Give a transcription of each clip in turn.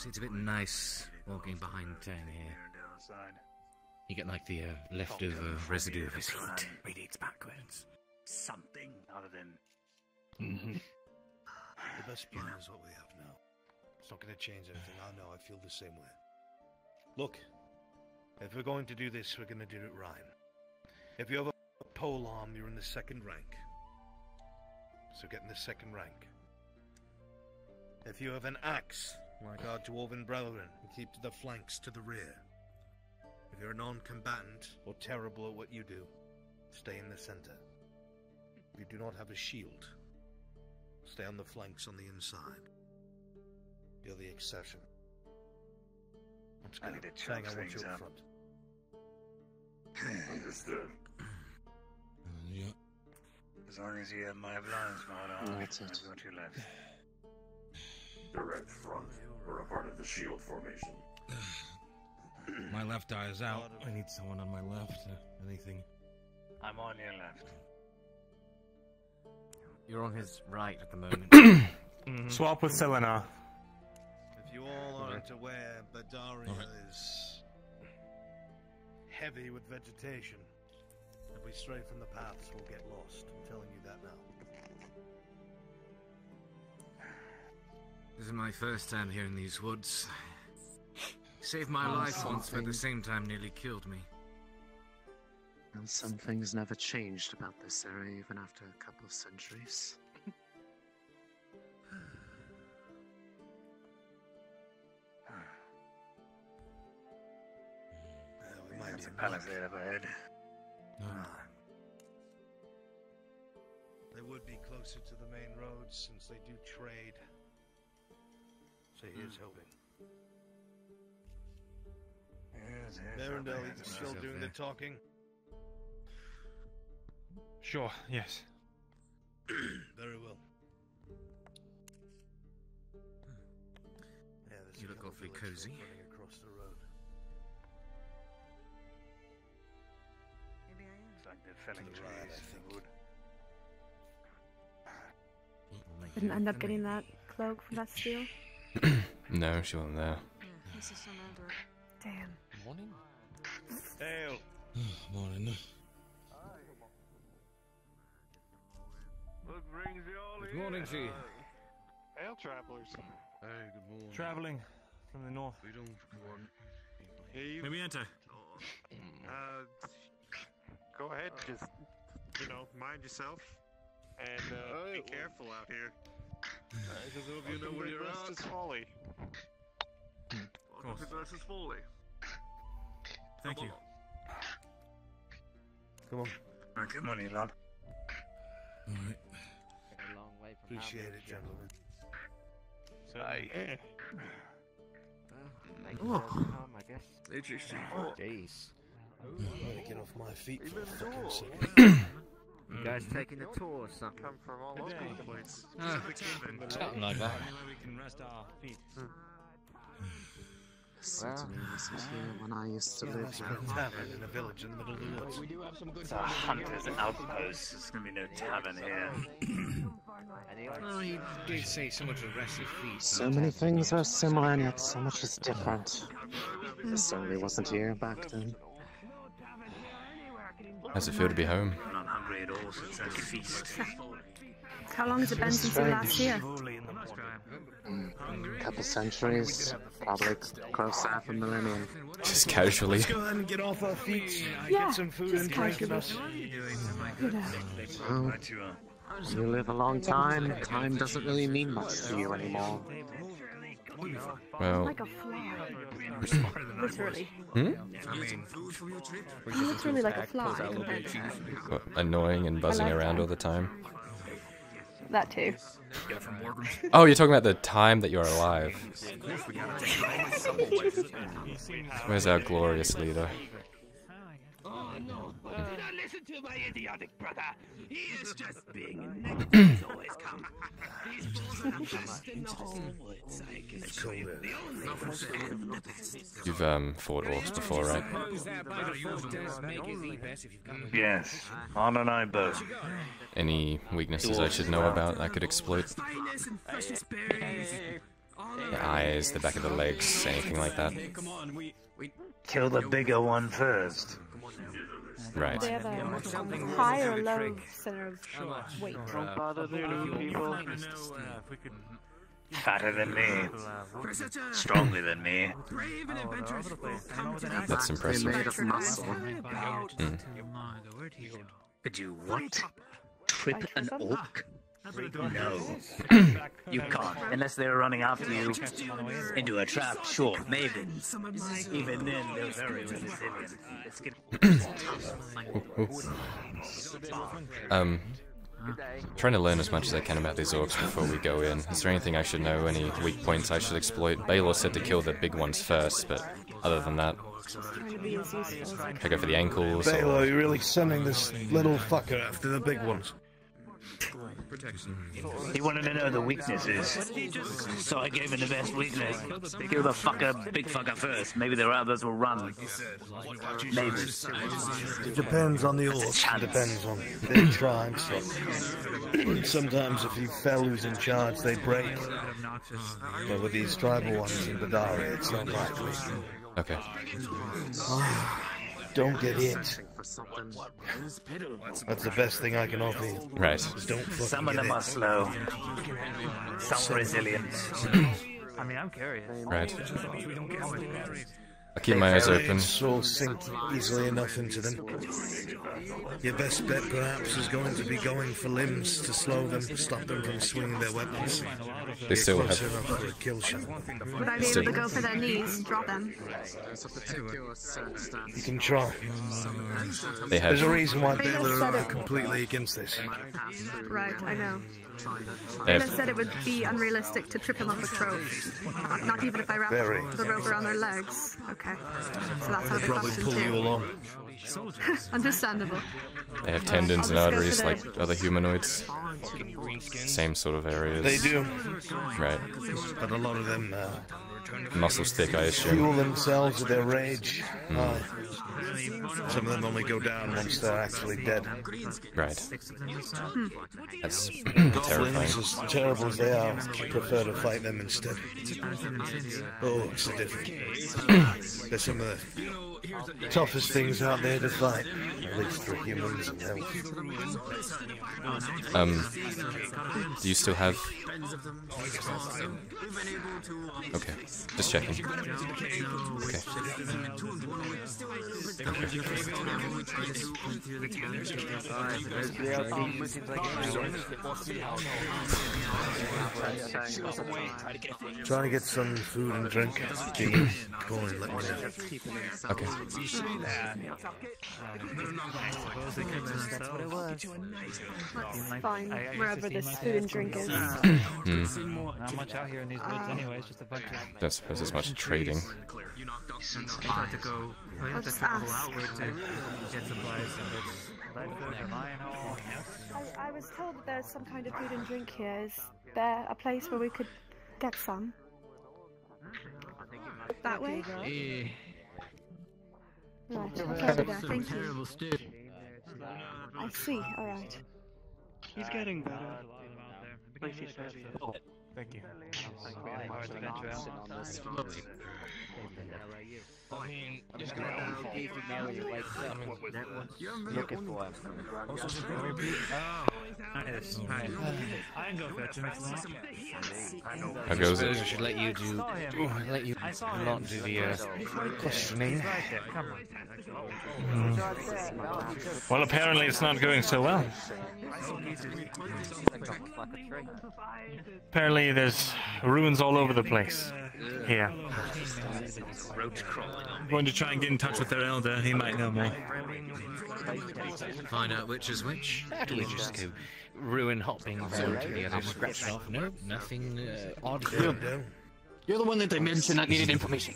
See, it's a bit nice walking behind town here. You get like the uh, leftover residue of his heat. Radiates backwards. Something other than. The best plan is what we have now. It's not going to change anything. I know. I feel the same way. Look, if we're going to do this, we're going to do it right. If you have a pole arm, you're in the second rank. So get in the second rank. If you have an axe, like our dwarven brethren, keep to the flanks to the rear. If you're a non-combatant or terrible at what you do, stay in the center. If you do not have a shield, stay on the flanks on the inside. You're the exception. Let's I need to Saying chop I want things you up up. front. Understood. Uh, yeah. As long as you have my blind my on, That's I've it. got you left. Direct front. We're a part of the shield formation. My left eye is out. I need someone on my left. Uh, anything. I'm on your left. You're on his right at the moment. Swap with Selena. If you all aren't aware, Badaria Alright. is heavy with vegetation. If we stray from the paths, we'll get lost. I'm telling you that now. This is my first time here in these woods. Saved my Oh, life once, but at the same time nearly killed me. And some things never changed about this area even after a couple of centuries. Uh, we might That's be a in palisade up ahead. No. Ah. They would be closer to the main roads since they do trade. So here's hoping. Hmm. Yes, yes, up Berendel, ahead. you still up doing the talking? Sure, yes. Very well. Yeah, there's You a look couple awfully cozy. running across the road. It's like they're felling To the right, trees I think. wood. Didn't end up getting that cloak from that steel. No, she wasn't there. This is some older. Damn. Morning. Hail! Morning. What brings you all Good morning to you. Ale travelers. Hey, good morning. Traveling from the north. We don't want. Hey, May we enter? Uh, go ahead, just you know, mind yourself, and uh, be careful out here. I just hope you know where you're at. Folly. course. versus Foley. Thank you. Come on. Oh, good morning, lad. All right. A long way from Appreciate it, gentlemen. Aye. Oh. I guess. Interesting. Oh, jeez. I'm gonna get off my feet for a second. You guys mm-hmm. taking the tour or something? Come from all over the place. Ah, something like that. Anywhere we can rest our feet. Certainly wasn't here when I used to Yeah, live that's here. a tavern in a village in the middle of the woods. It's a hunter's outpost. There's gonna be no tavern here. Oh, he did say so much of restless feet. So many things are similar and yet so much is different. This certainly wasn't here back then. How's it feel to be home? I'm not hungry at all since that feast. How long has it been since you last here? Early in the. Mm, couple centuries, probably close to half a millennium. Just casually. Let's go ahead and get off our feet. Yeah, get some food just and drink in casually. us. You. Well, you are. you live a long time, time doesn't really mean much to you anymore. Well, Like a fly. Literally. hmm? I mean, Literally like a fly compared. What, annoying and buzzing like around that. all the time. That too. get it from Morgan. Oh, you're talking about the time that you're alive. Where's our glorious leader? listen to my idiotic brother. He is just being negative. He's always come. You've um fought orcs before, right? Yes, On and I both. Any weaknesses I should know about I could exploit? Spiders and precious berries. The eyes, the back of the legs, anything like that. Kill the bigger one first. Right. They have a high or low center of weight. Fatter than me. Stronger than me. That's They're impressive. made of muscle. Mm. Could you what? Trip an orc? No. you can't. Unless they're running after you into a trap, sure, maybe. Even then, they're very resilient. Let's Um, trying to learn as much as I can about these orcs before we go in. Is there anything I should know? Any weak points I should exploit? Baylor said to kill the big ones first, but other than that, Trying to be as useful as I I go for the ankles? Baylor, Or... you're really sending this little fucker after the big ones. He wanted to know the weaknesses. So I gave him the best weakness. Kill the fucker, big fucker first. Maybe the others will run. Maybe. It depends on the orcs. It depends on their tribes. Sometimes if you fell who's in charge, they break. But with these tribal ones in Badari, it's not likely. Okay. Don't get hit. For something. That's the best thing I can offer you. Right. Don't Some of them are slow. Some resilient. I mean, I'm curious. Right. I'll keep my eyes open. It's sink easily enough into them. Your best bet, perhaps, is going to be going for limbs to slow them, stop them from swinging their weapons. They still Get close have- enough for a kill shot. Would I be able to go for their knees, drop them? There's a particular set You can try. They have- There's a reason why Baylor Baylor said are completely against this. Right, I know. They They said it would be unrealistic to trip them up with rope. Not, not even if I wrapped Very. the rope around their legs. Okay. So that's how they Probably functioned pull you along. Understandable. They have tendons and I'll just go arteries like other humanoids. Same sort of areas. They do. Right. But a lot of them uh, Muscles thick, I assume. fuel themselves with their rage. Hmm. Aye. Some of them only go down once they're actually dead. Right. Hmm. That's Goblins, terrifying. as terrible as they are, I prefer to fight them instead. Oh, it's a different. They're some of the toughest things out there to fight, at least for humans and elves. Um, do you still have? Okay, just checking. Okay. Trying to get some food and drink. Keep going, let me know. Okay. That's fine, wherever this food and drink is. Hmm. Not much out here in these woods, anyway. It's just a bunch of. Don't suppose there's much trading. to go. We have to travel outward to get supplies. I, I was told that there's some kind of food and drink here. Is there a place where we could get some? That way? Right, I'll try to do that. Thank you. I see, alright. He's getting better. Like he said. Thank you. I mean, just gonna looking for him. Nice, nice. I can go fetch him if you want. How goes suppose it? I should let you do, let you not do the uh, questioning. Well, apparently it's not going so well. Apparently there's ruins all over the place. Here. I'm going to try and get in touch with their elder. He might know more. Find out which is which. How do we just go ruin hopping from to the other scratch off? No, nothing uh, odd here. You're the one that they mentioned that needed information.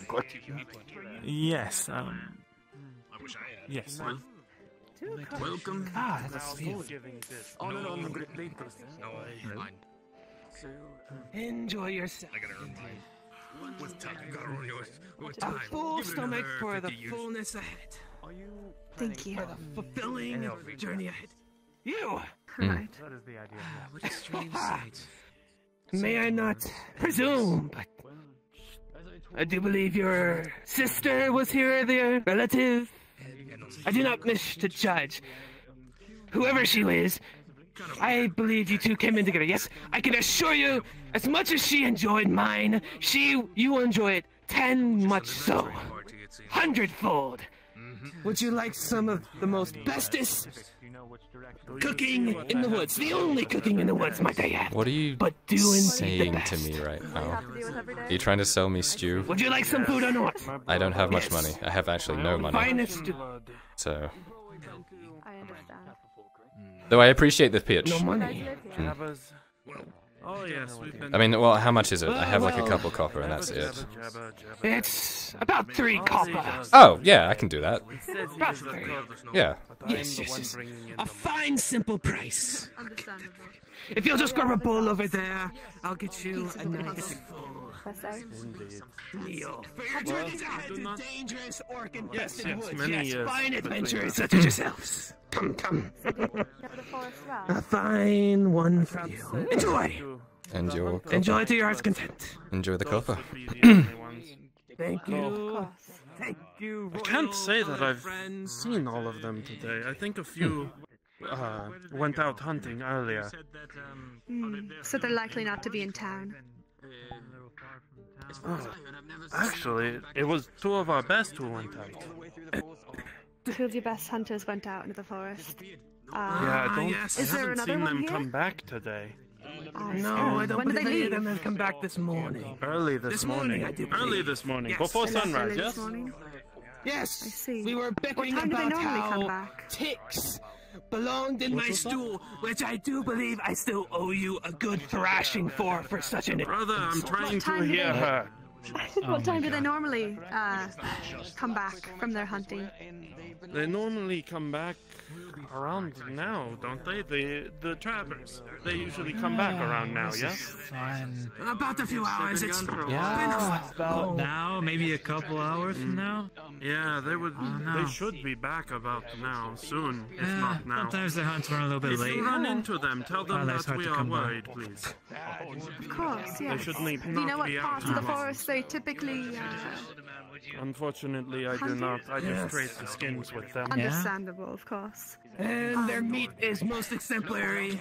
Yes. Um. Yes. Welcome. Ah, that's you. On and on, great Enjoy yourself. A full stomach for the fullness ahead. Thank you. For the fulfilling journey ahead. You! Hmm. Right. What a strange ah. sight. may I not presume, but I do believe your sister was here, the relative. I do not wish to judge. Whoever she is, I believe you two came in together. Yes, I can assure you, as much as she enjoyed mine, she you will enjoy it ten much so, hundredfold. Would you like some of the most bestest cooking in the woods? The only cooking in the woods, might I add. What are you But do indeed the saying to me right now? Are you trying to sell me stew? Would you like some food or not? I don't have much Yes. money. I have actually no money. Finest. So, I understand. though I appreciate the pitch. No money. Mm. Oh yes, we've been. I mean, well, how much is it? I have like a Well- couple copper and that's it. It's about three copper. Oh, yeah, I can do that. About three. Yeah. Yes, yes, yes. A fine, simple price. Understandable. If you'll just grab a bowl over there, I'll get you a nice Espresso. meal. For your journey to the dangerous orc infested yes, woods. many yes, years, fine but adventurers such as yourselves. Come, come. Never the forest round. A fine one for you. Enjoy. And your Enjoy to your heart's content. enjoy the copper. Thank you. Thank you. I can't say that I've seen all of them today. I think a few uh, went out hunting earlier. Hmm, So they're likely not to be in town. Oh, actually, it was two of our best who went out. Two of your best hunters went out into the forest. Uh, Yeah, I don't. yes. I Is there haven't seen them here? come back today. I No. I don't When did believe they any leave? of them have come back this morning. Early this, This morning, I do Early this morning, Yes. before They sunrise. Yes. Yes. I see. We were bickering time do they about normally come how back? ticks belonged in What my was that? stool, which I do believe I still owe you a good thrashing for for such an Brother, I'm trying to hear her. what time do they normally uh, come back from their hunting? They normally come back around now, don't they? The the trappers. They usually come back around now, yes? Fine. About a few hours. It's Yeah, about now, maybe a couple hours from now. Yeah, they would. no. They should be back about now, soon, if Yeah, not now. sometimes the hunts run a little bit If late. you run into them, tell them Oh, that we are come by. worried, please. Of course, yes. should need do you know what part out parts of too the much. forest they typically uh, Unfortunately, I do not. I just Yes. trade the skins with them. understandable, of course. and their meat is most exemplary.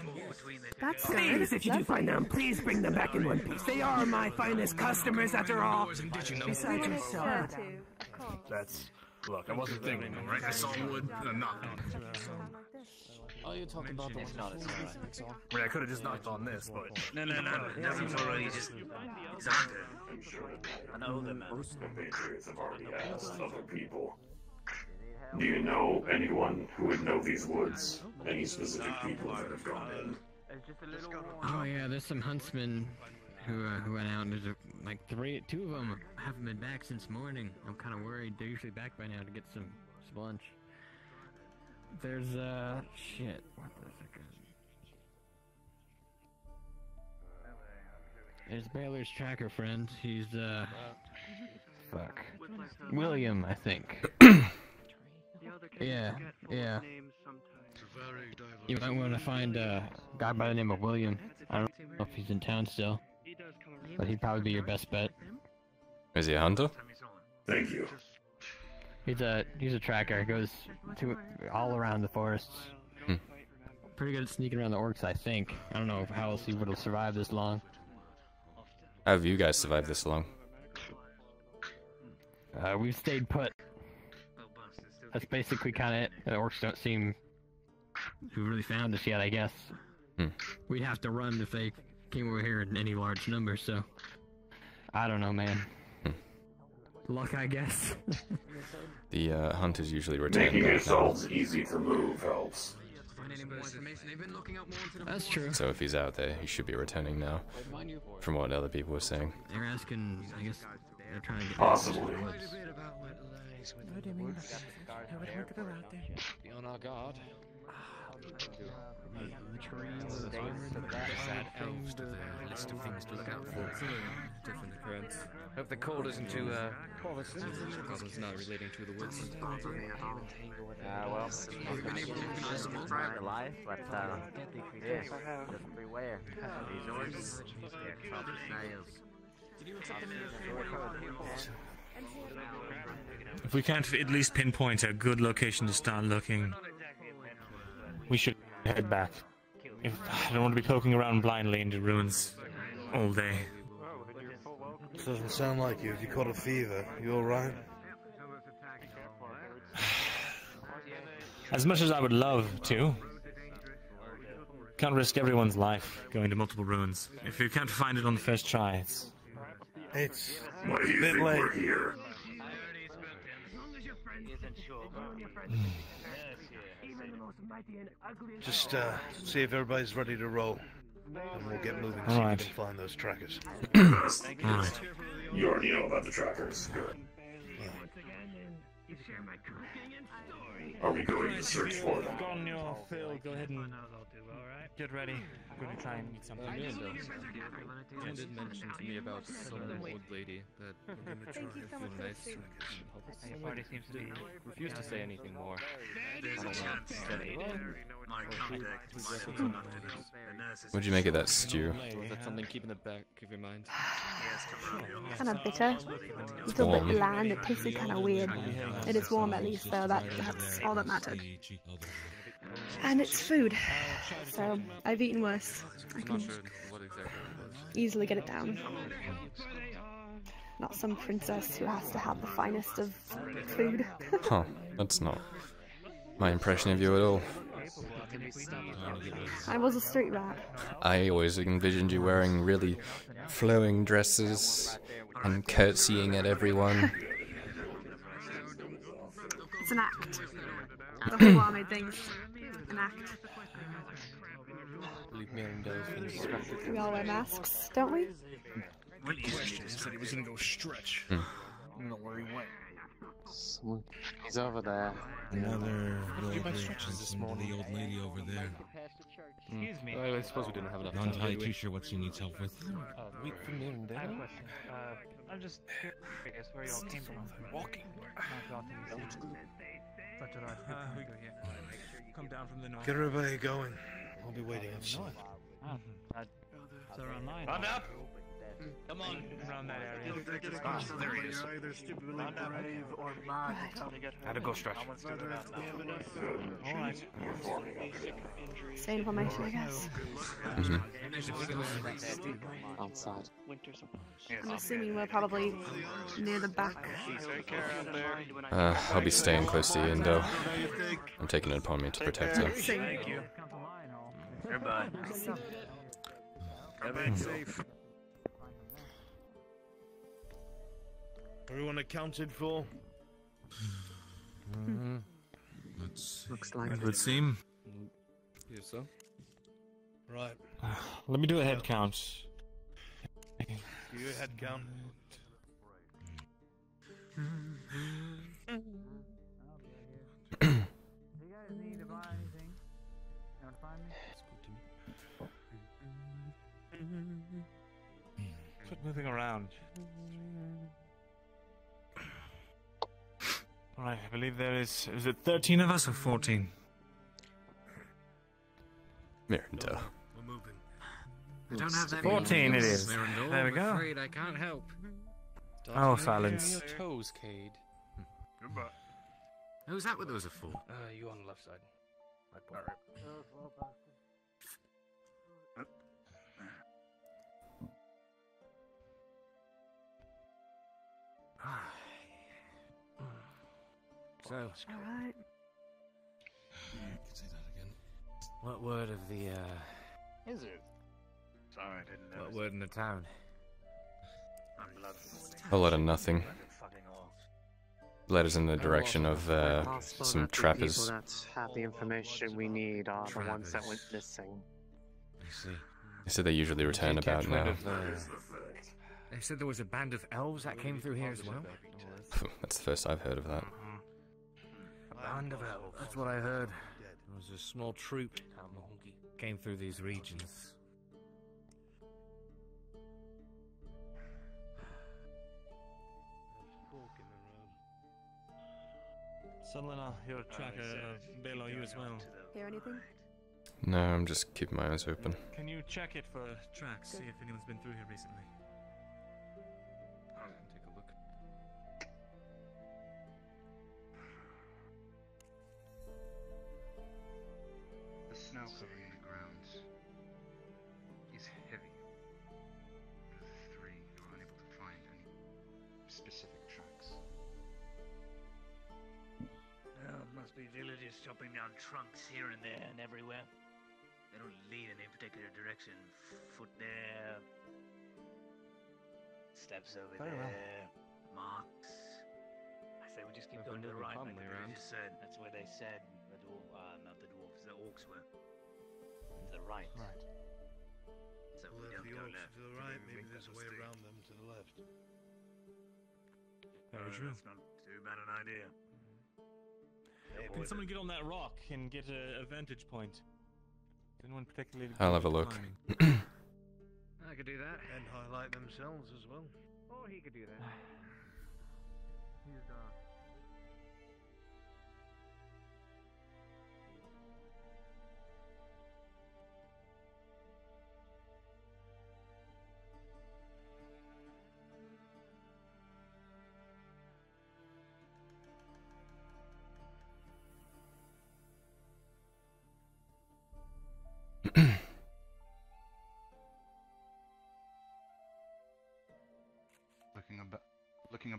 That's good. Please, if you do find them, please bring them back in one piece. They are my finest customers, after all. Besides Fair yourself. too. That's. Look, I wasn't thinking right? I saw wood and a knock. Oh, you talk about those notice, alright, that's all. I mean, I could have just knocked on this, but. No, no, no. Nothing's already just. It's out there. I know them. The Patriots have already asked other people. Do you know anyone who would know these woods? Any specific people that have gone in? Oh yeah, there's some huntsmen who uh, who went out. There's a, like three, two of them haven't been back since morning. I'm kind of worried. They're usually back by now to get some, some lunch. There's uh shit. What the There's Baylor's tracker friend. He's uh fuck. William, I think. yeah, yeah. You might want to find a guy by the name of William. I don't know if he's in town still, but he'd probably be your best bet. Is he a hunter? Thank you. He's a he's a tracker. He goes to all around the forests. Hmm. Pretty good at sneaking around the orcs, I think. I don't know how else he would have survived this long. How have you guys survived this long? Uh, we've stayed put. That's basically kind of it. The orcs don't seem to have really found us yet, I guess. Hmm. We'd have to run if they came over here in any large numbers, so. I don't know, man. Luck, I guess. The uh, hunters usually return Making back now. yourselves easy to move helps. That's true. So if he's out there, he should be returning now. From what other people were saying. They're asking, I guess, they're trying to get. Possibly. What do you mean by? I would want to go out there. Be on our guard. Ah. Add elves to the list of things to look out for. Different occurrence. Hope the cold isn't too, uh... Problems not relating to the woods. Uh, well, the life, but uh, yeah, just beware. These orcs, they're trouble snails. If we can't at least pinpoint a good location to start looking, we should head back. If, I don't want to be poking around blindly into ruins all day. This Doesn't sound like you. If you caught a fever, you alright? As much as I would love to, can't risk everyone's life going to multiple ruins. If you can't find it on the first try, it's It's Why do a you bit think late. we're here? Just uh, see if everybody's ready to roll. And we'll get moving All so right. we can find those trackers. Alright. You already know about the trackers. Good. Are we going to search for them? Gone your fill. Go ahead and get ready. I'm going to try and eat something. Uh, Amanda. Jen did mention to me about some old lady that would Thank you so much for feel nice the and help us. Your party seems to be Refused to say anything more. There's I a chance Said, that well, my contact might have enough to do. The nurses What'd you make of that stew? Was that something keep in the back of your mind? Kind of bitter. A little bit bland. It tasted kind of weird. It is warm at least, though. That that's all that mattered. And it's food, so I've eaten worse. I can sure what exactly it was. easily get it down. Not some princess who has to have the finest of food. Huh, that's not my impression of you at all. I was a street rat. I always envisioned you wearing really flowing dresses and curtsying at everyone. It's an act. The whole army thing's an act. Believe Mirandel has been distracted. We all wear masks, don't we? When he said he was gonna go stretch. Hmm. I don't know where he went. He's over there. Another Did little stretches this morning? the old lady over there. Excuse me. Well, I suppose we didn't have enough Not time. entirely too sure what she needs help with. Uh, wait for Mirandel? I have a question. Uh, I'm just curious where y'all came from. Walking. Such a large group Uh, we- over here. Come down from the north. Get everybody going. I'll be waiting outside. I, They're online. Round up. Come on. Around that area. Ah, there he is. either stupidly brave or mad. Had to go stretch. Alright. Stay in formation, I guess. Mhm. Outside. I'm assuming we're probably near the back. Uh, I'll be staying close to Ian, though. I'm taking it upon me to protect her. Thank you. Goodbye. Come back safe. Everyone accounted for? Mm-hmm. Let's Looks like It would seem. Yes, so? Right. Let me do a head count. Do your head count. Quit moving around. Alright, I believe there is. Is it 13 of us or 14? Miranda. We're moving. I don't have that 14 it is. it skills, is. Mirandol. There we I'm go. afraid I can't help. Oh, silence. Your toes, Cade. Goodbye. Who's that with those are for? Uh, you on the left side. Right point. So, Alright. say that again. what word of the, uh, Is it? Sorry, I didn't know. what word in the town? I'm blood. A lot of nothing. Letters in the direction of uh, Possible some that the trappers. people that have the information we need are the ones that went missing. I see. They said they usually return about now. the- They said there was a band of elves that came through here as well. That's the first I've heard of that. A band of elves. That's what I heard. There was a small troop came through these regions. Sunlina, your tracker, uh, Belo, you as well. Hear anything? No, I'm just keeping my eyes open. Can you check it for tracks? See if anyone's been through here recently. Snow covering the ground is heavy. The three, you were unable to find any specific tracks. Well, it must be villagers chopping down trunks here and there and everywhere. They don't lead in any particular direction. Foot there, steps over Very well. there, marks. I say we just keep If going to the right, like moving the calmly villagers said. That's where they said the dwarf, uh, not the dwarves, the orcs were. To the right. Right. So Well, we if don't the go orcs left. to the right, do maybe there's a way mistake. around them to the left. Very Uh, true. That's not too bad an idea. Can someone get on that rock and get a, a vantage point? Anyone particularly? I'll have a look. I could do that. And highlight themselves as well. Or he could do that. He's uh.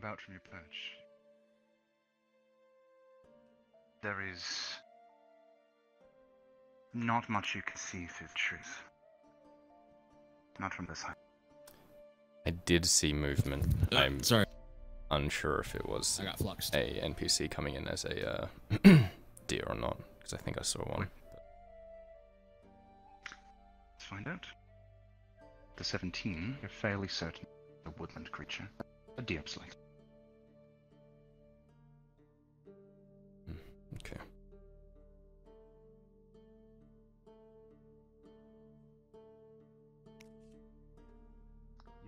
About from your perch, there is not much you can see through the trees. Not from this height. I did see movement. Uh, I'm sorry. unsure if it was I got fluxed. a NPC coming in as a uh, deer or not, because I think I saw one. Let's find out. The 17, you're fairly certain a woodland creature. A deer like.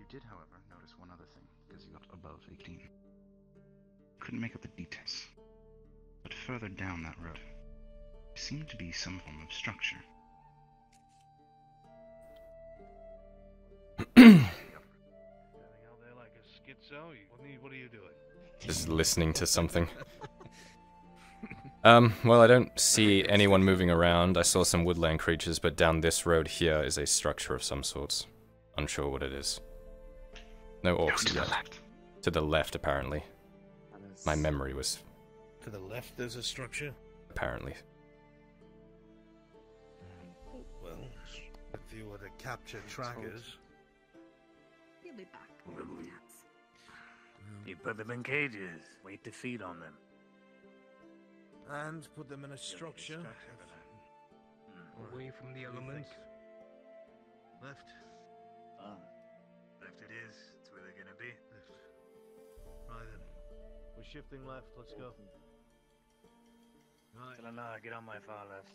Did, however, notice one other thing, because you got above 18. Couldn't make out the details. But further down that road, seemed to be some form of structure. Standing out there like a schizo. You, what, are you, what are you doing? Just listening to something. Um, well, I don't see anyone moving around. I saw some woodland creatures, but down this road here is a structure of some sorts. Unsure what it is. No orcs to the left. To the left, apparently. My memory was To the left, there's a structure. apparently. Well, if you were to capture trackers, He'll be back. You put them in cages. Wait to feed on them. and put them in a structure. Away from the elements. Left. Ah, left it is. We're shifting left. Let's go. Right. Talala, get on my far left.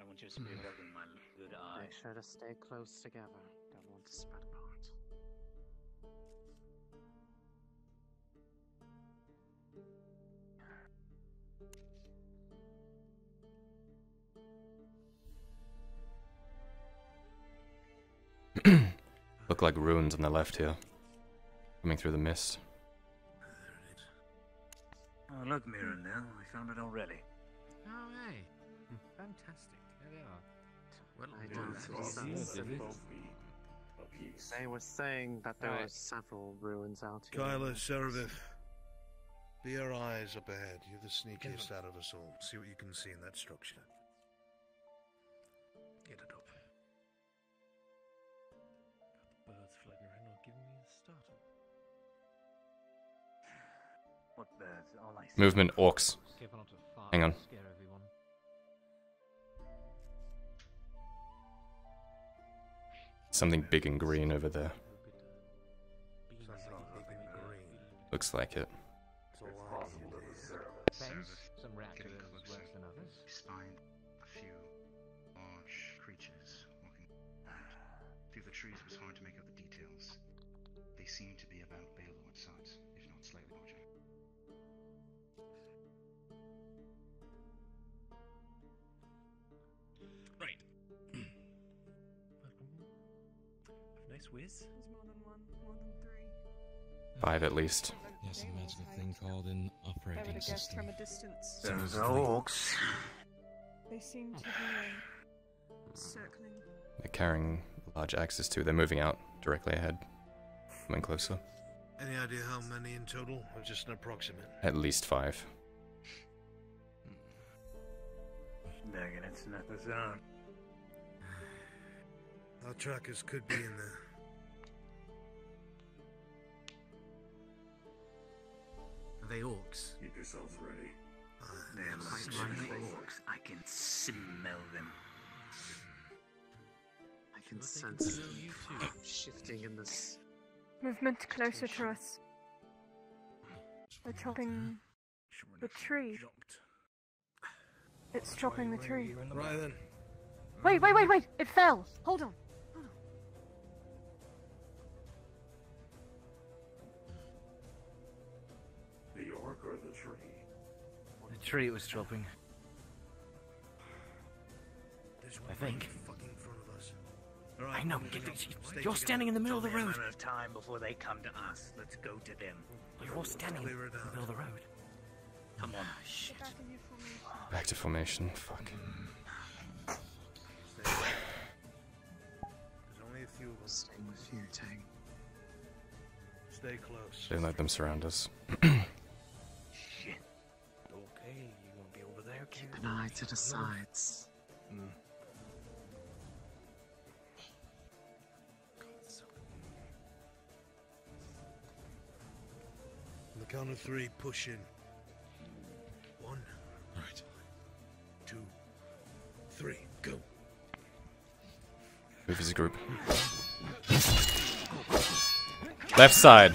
I want you to split hmm. up in my good eye. Make sure to stay close together. Don't want to spread apart. Look like ruins on the left here. Coming through the mist. Oh, look, Mirandel. We found it already. Oh, hey. Fantastic. There they are. Well, I uh, don't that's see awesome. some Yeah, simple- They were saying that there were several ruins out here. Kyler, Serevith, be our eyes up ahead. You're the sneakiest out of us all. See what you can see in that structure. Oh, Movement, orcs. Careful not to fart Hang on. and Scare everyone. Something big and green over there. Something big and green. Looks like it. Whiz. There's more than one, more than three. Five at least. Yes, imagine a thing called an I would operating have guessed system. from a distance. Those orcs. They seem to be uh, circling. They're carrying large axes too. They're moving out directly ahead. Coming closer. Any idea how many in total, or just an approximate? At least five. They're gonna snuff us out. Our trackers could be in there. They orcs? Keep yourselves ready. Ah, They're like orcs. I can smell them. I can sense it shifting in this. Movement closer to us. They're chopping the tree. It's chopping the tree. Right then. Wait, wait, wait, wait! It fell! Hold on. Tree it was dropping. I think. Fucking front of us. I know. Get the, you're standing in the middle of the road. of time before they come to us. Let's go to them. You're standing in the middle of the road. Come on. Ah, shit. Back to formation. Fuck. There's only a few of us. Staying with you, Tang. Stay close. Don't let them surround us. an eye to the sides. On the count of three, push in. One. Right. Two. Three. Go. Move as a group. Left side.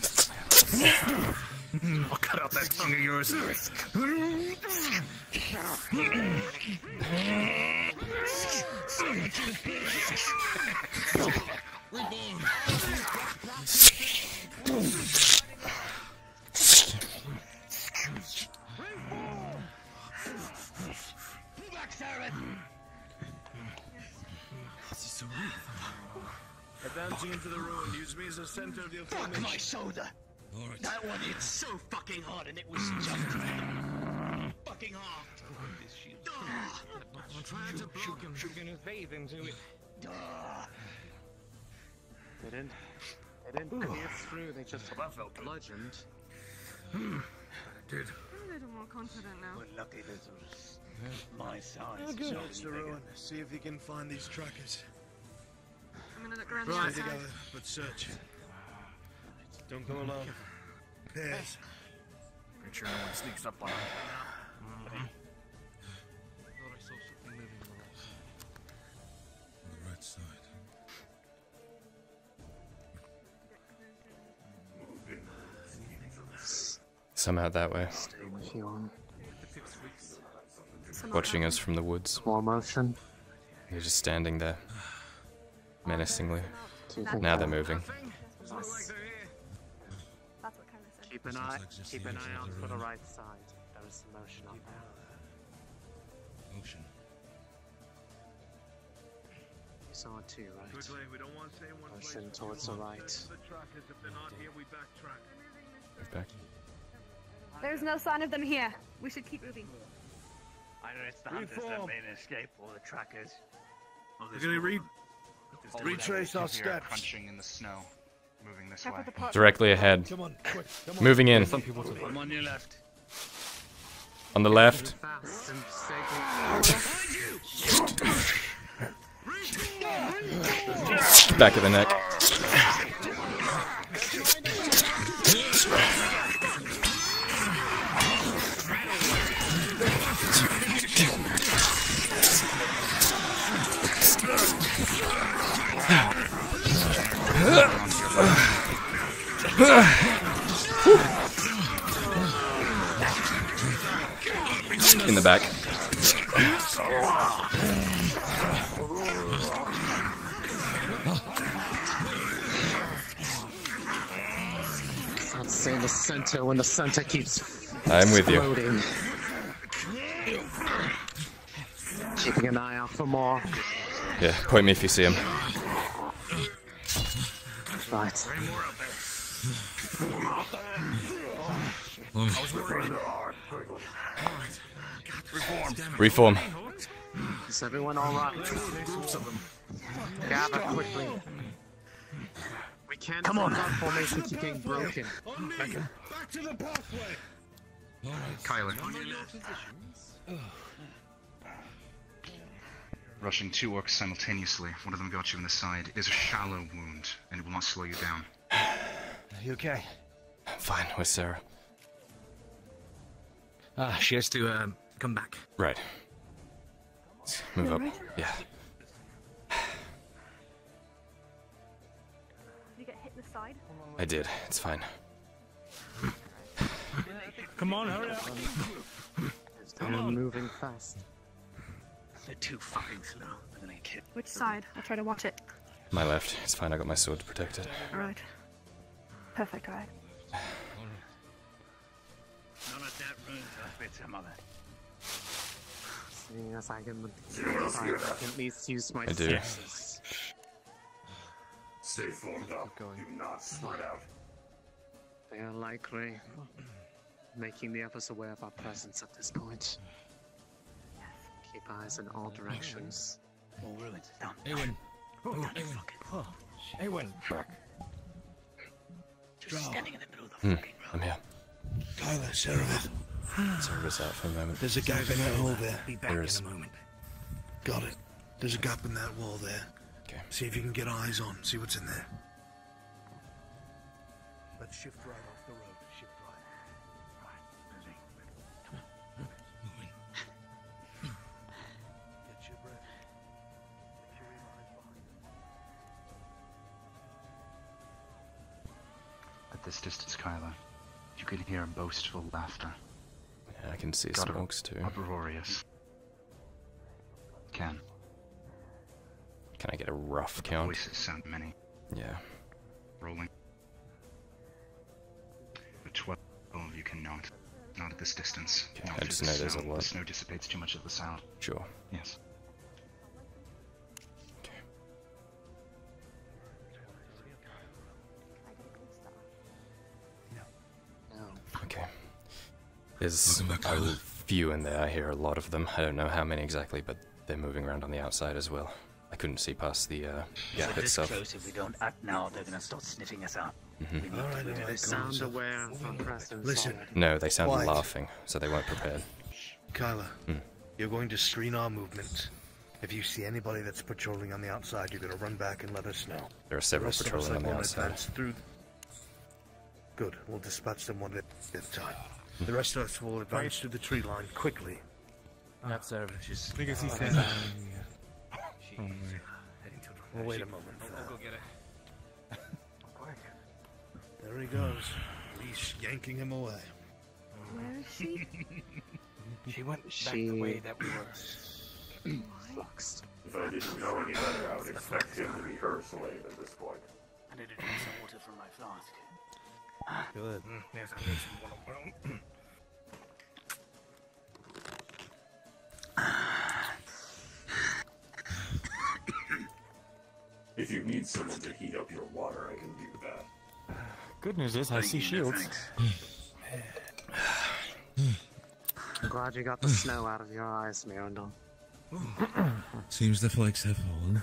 I'll cut out that tongue of yours. Advancing into the ruin, use me as a center of your Fuck formation. my shoulder. Alright. That one hit so fucking hard and it was just fucking hard. I'm trying to block him. You're gonna bathe into it. They didn't. They didn't pierce through. They just bludgeoned. Dude. I'm a little more confident now. We're lucky this was my size. Search the ruin. See if you can find these trackers. I'm gonna look around the Right outside. together, but search. Don't go alone. Pairs. Make sure no one sneaks up on him. Thought I saw something moving on the. On the right side. Somehow that way. Stay with you on Watching us from the woods. slow motion. They're just standing there. Menacingly. Do you think Now they're moving. Keep an Sounds eye. like keep an eye out the for the right side. There is some motion up there. Motion. You saw it too, right? Quickly, we don't want to stay in one place. Motion towards the right. The trackers, if they're not here, we backtrack. Move back. There's no sign of them here. We should keep moving. Either it's the hunters that Reform. made an escape or the trackers. Or We're gonna re- retrace our is, you hear steps. crunching in the snow. Moving this way. of the pot- Directly ahead. Come on, quick, come on. Moving in. Some people I'm on your left. On the left. Back of the neck. In the back. I'd say the center when the center keeps I'm with you. Keeping an eye out for more. Yeah, point me if you see him. Right. Reform. Is everyone alright? Gather quickly. We can't Come on. let our formation keep getting broken. Back to the pathway. Kyler. Rushing two orcs simultaneously. One of them got you in the side. It is a shallow wound, and it will not slow you down. Are You okay? I'm Fine, where's Sarah? Ah, she has to um, come back. Right. Let's move up. Alright. Yeah. Did you get hit in the side? I did. It's fine. Come on, hurry up. They're moving fast. They're too fucking slow. They're gonna get killed. Which side? I'll try to watch it. My left. It's fine. I got my sword to protect it. Alright. Perfect, alright. None of that room to fit some other. Seeing as I can, I can at least use my I do. senses. Stay formed up. Do not spread out. They are likely making the others aware of our presence at this point. Keep eyes in all directions. More ruins. Down. Ewan. Down Ewan. fucking. Oh, Just standing in the middle of the Hmm. fucking road. I'm here. Kyler, Seraph. Sarah's out for a moment. There's a gap in that wall there. Be back There in a moment. Got it. There's a gap in that wall there. Okay. See if you can get eyes on. See what's in there. Let's shift right off the road. Shift this distance, Kyler, you can hear boastful laughter. Yeah, I can see it. orcs too. Uproarious. Can. Can I get a rough The count? voices sound many. Yeah. Rolling. But twelve of you cannot. Not at this distance. Okay, I just the know there's a lot. The snow dissipates too much of the sound. Sure. Yes. There's a few in there. I hear a lot of them. I don't know how many exactly, but they're moving around on the outside as well. I couldn't see past the uh, gap If this itself. close, if we don't act now, they're gonna start sniffing us out. Mhm. We need All to right, move all it. right, Sound calm aware of. Listen. No, they sounded Quiet. laughing, so they weren't prepared. Kyler, Hmm. you're going to screen our movements. If you see anybody that's patrolling on the outside, you're going to run back and let us know. There are several the patrolling on the outside. through. Good. We'll dispatch them one at a time. The rest of us will advance to the tree line quickly. Not so. Uh, she's. Because he Oh, said. yeah. Well, wait a moment. for I'll uh, go get it. There he goes. He's yanking him away. Where is she? She went back She- the way that we were. Fluxed. If I didn't know any better, I would expect him to be her slave at this point. I need to drink some water from my flask. Good. Mm, yes, I need some water. If you need someone to heat up your water, I can do that. Good news is I see shields. I'm glad you got the snow out of your eyes, Mirandol. Seems the flakes have fallen.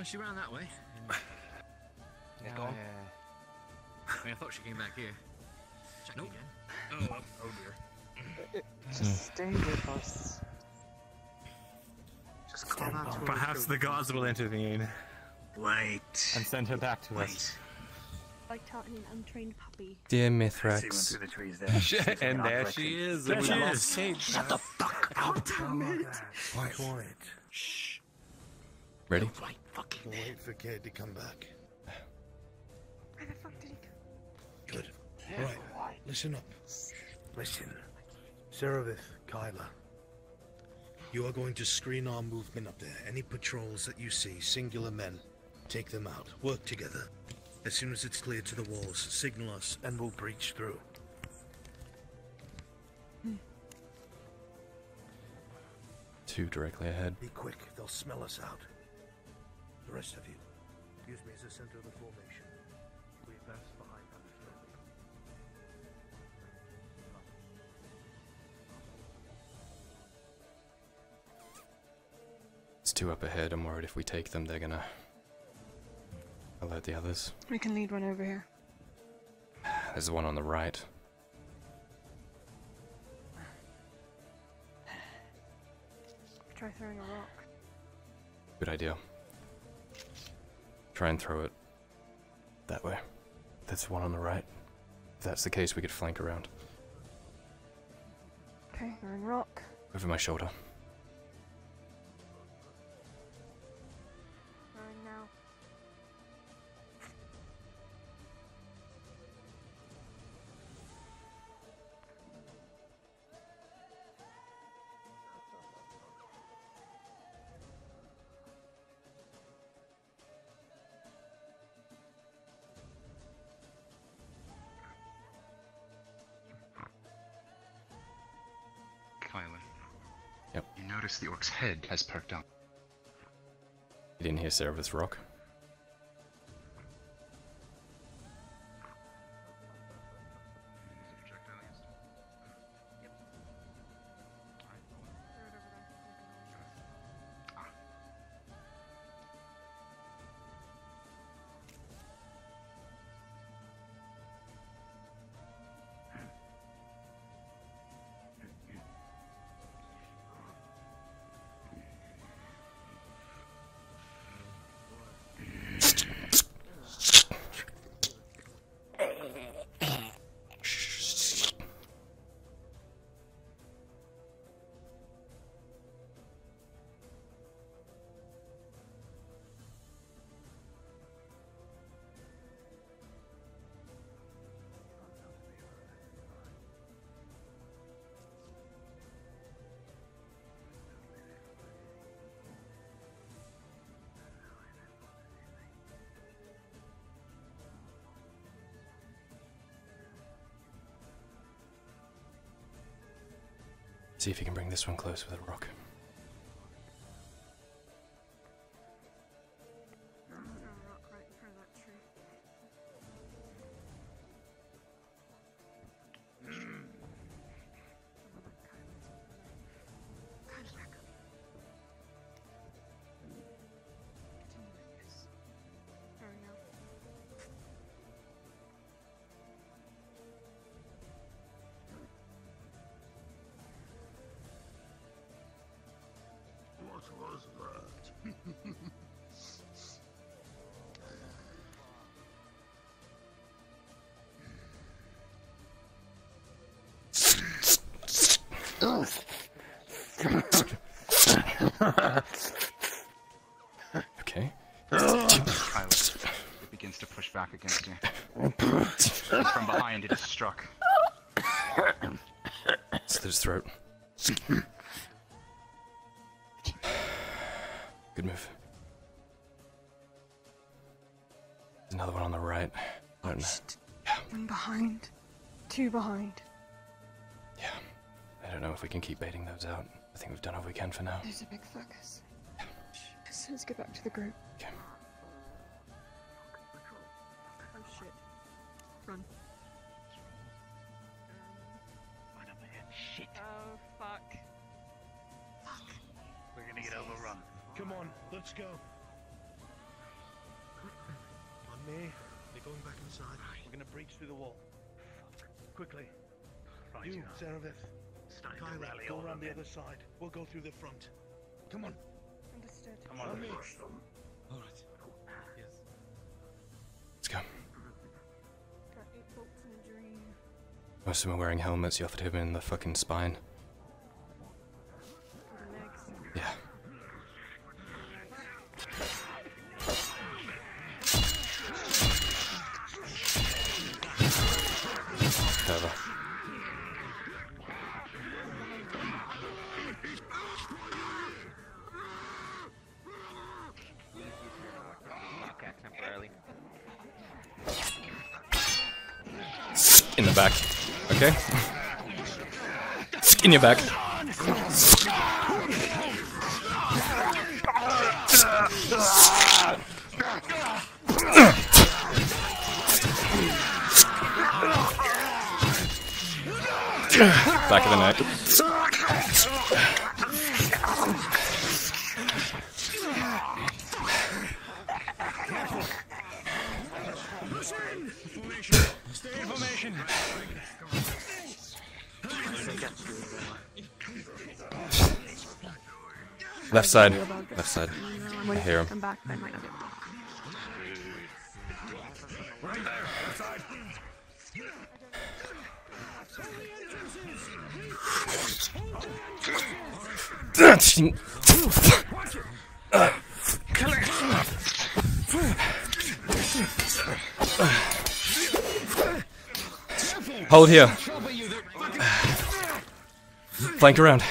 Oh, she ran that way. Yeah, oh, gone? yeah. I mean, I thought she came back here. Check Nope. again. Oh, um, oh dear. Just hmm. stay with us. Just call out to her Perhaps the truth. gods will intervene Wait. and send her back to us. Like touting an untrained puppy. Dear See one Mithrax. through the trees there. and there she is. There she is. lost Kate. Shut the fuck up. Quiet. Quiet. Ready? We'll wait for Kate to come back. Right. Listen up. Listen. Serevith, Kyler. You are going to screen our movement up there. Any patrols that you see, singular men, take them out. Work together. As soon as it's clear to the walls, signal us and we'll breach through. Two directly ahead. Be quick, they'll smell us out. The rest of you, use me as a center of the formation. It's two up ahead. I'm worried if we take them, they're gonna alert the others. We can lead one over here. There's one on the right. Try throwing a rock. Good idea. Try and throw it that way. That's one on the right. If that's the case, we could flank around. Okay, throwing rock. Over my shoulder. The orc's head has perked up. You didn't hear Cerebus rock? See if you can bring this one close with a rock. Okay. Kyler, it begins to push back against you. From behind, it is struck. Slit his throat. Good move. There's another one on the right. I don't know. One behind. Two behind. I don't know if we can keep baiting those out. I think we've done all we can for now. There's a big focus. Let's get back to the group. Oh shit. Run. Shit. Oh fuck. Fuck. We're gonna get overrun. Come on, let's go. On me. They're going back inside. We're gonna breach through the wall. Fuck. Quickly. Right, you, yeah. Seraph. Starting to Kylie, rally go around the the men. other side. We'll go through the front. Come on. Understood. Come on, Follow me. crush them. Alright. Yes. Let's go. Got eight bolts in a dream. Most of them are wearing helmets. You offered him in the fucking spine. In your back. Back of the neck. Left side. Left side. I hear him. come back, I might not be able to. Right there, outside. Hold here. Flank around.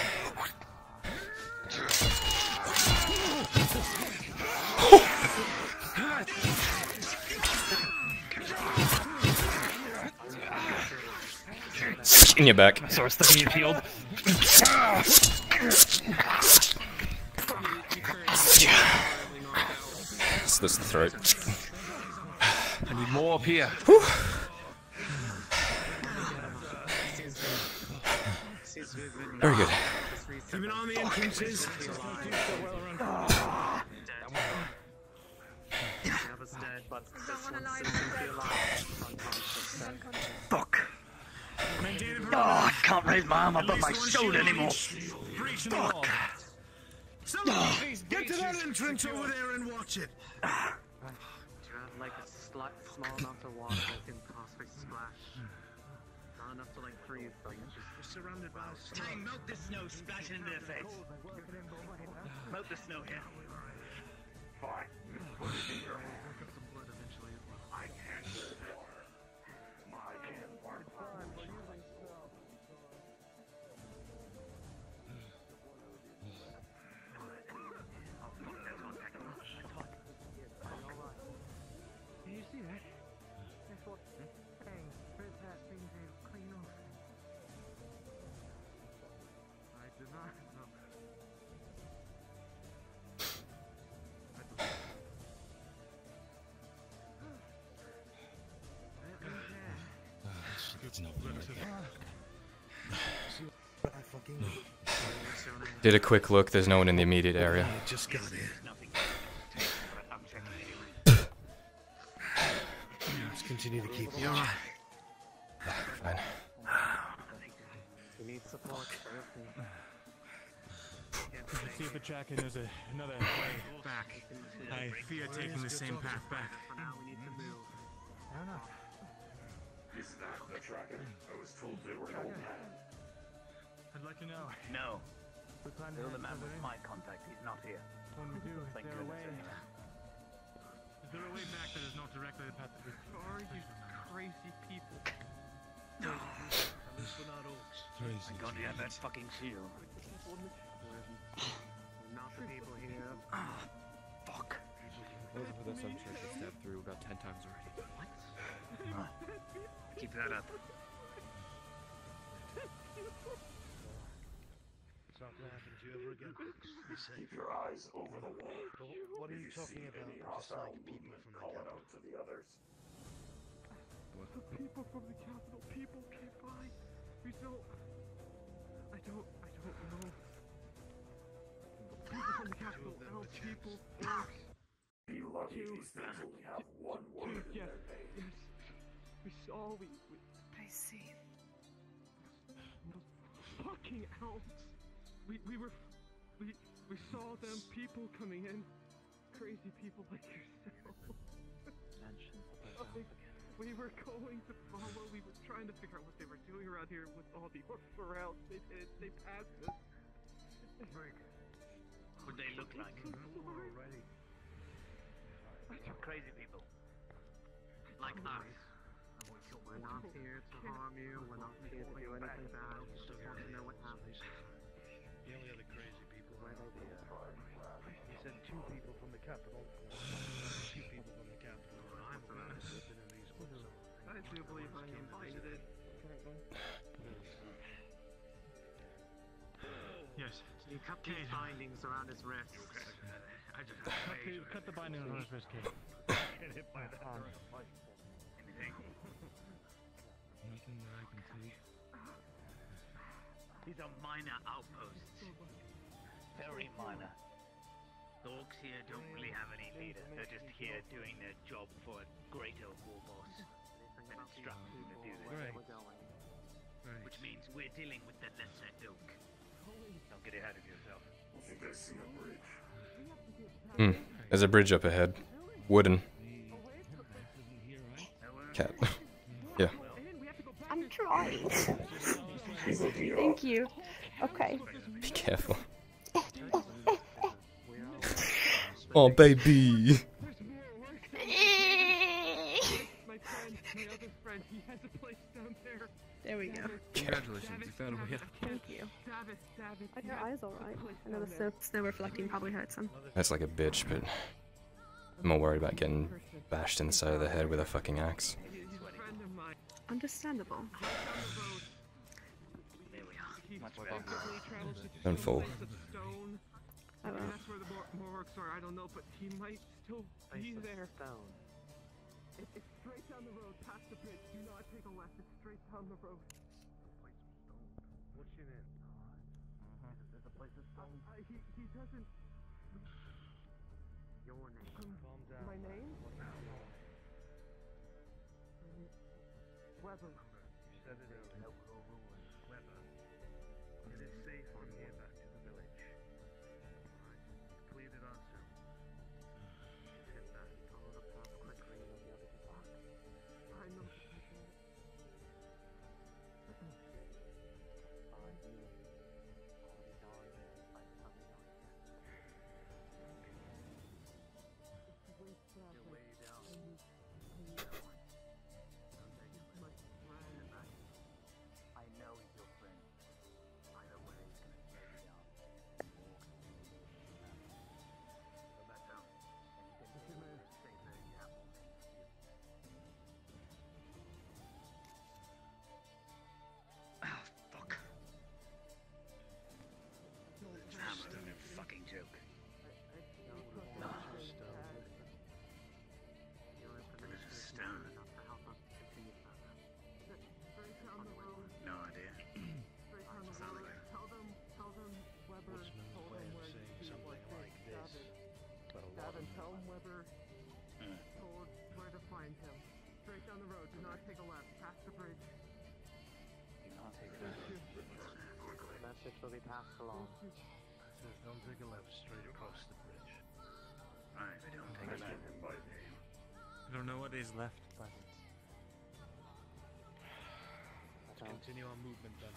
In your back. Sword stuck in your shield. Slit the throat. I need more up here. Very good. Keep on the entrances. Fuck. Oh, I can't raise my arm above my shoulder anymore. Fuck. Somebody, get to that entrance over there and watch it. Do you have like a slight, small amount of water that can possibly splash? Not enough to like freeze, but just We're surrounded by Time, melt the snow, splash it in their face. Melt the snow here. Fine. Did a quick look. There's no one in the immediate area. Just got here. Let's continue to keep watch. Fine. we need support. See if the Chakin is a, another way back. I fear taking the same path back. For now, we need to move. I don't know. Is that the Dragon? I was told they were an old man. I'd like to know. No. We plan to Still the man with in. my contact. He's not here. When we do, is Thank there a way? Is there a way back that is not directly the path that we Are you crazy people? At least we're not orcs. Thank God you have that fucking shield. We're not the people here. Ah, fuck. Those of us I'm sure should step through about ten times already. Ah, Keep that up. Not gonna happen to you ever again. Be safe. Keep your eyes over the wall. But what are If you see talking about? any Just hostile like people movement, from the capital. out to the others. The people from the capital, people came by. We don't. I don't. I don't know. People from the capital, elf people, orcs. Be lucky if these things only have one word in yes, their name. yes. We saw, we, we, I see. those fucking elves. We, we were, we, we saw them people coming in. Crazy people like yourself. Like, we were going to follow, we were trying to figure out what they were doing around here with all the orcs around. They did, they passed us. What they look like? Already. Crazy people. Like us. We're not here to harm you. We're not here to do anything bad. We just want to know what happened. You cut these bindings around his wrists. Uh, I just Cut the, cut the binding on his wrist, Kate. Get hit by that. Anything? Nothing that I can see. These are minor outposts. Very minor. The orcs here don't really have any leader. They're just here doing their job for a greater war boss. And instructing to do this. Right. Right. Which means we're dealing with the lesser ilk. Don't get ahead of yourself. I think I see a bridge. Hmm. There's a bridge up ahead. Wooden. Cat. yeah. I'm trying. Thank you. Okay. Be careful. Oh, baby. There. There we go. Congratulations, you found a way out. Thank you. David, David. Are your eyes alright? I know the snow, snow reflecting probably hurts them. That's like a bitch, but I'm more worried about getting bashed in the side of the head with a fucking axe. Understandable. Don't fall. I I mean, won't. that's where the more, more are. I don't know, but he might still be there. Stone. It's straight down the road, past the bridge. Do not take a left. It's straight down the road. What's your name? There's a place of stone. Uh, he, he doesn't. Your name. Calm down. My name? Weber. You said down the road. Do not take a left. Past the bridge. Do not take Thank you. The message will be passed along. says don't take a left straight across the bridge. Alright, we don't take a left. I don't know what is left, but Continue our movement then.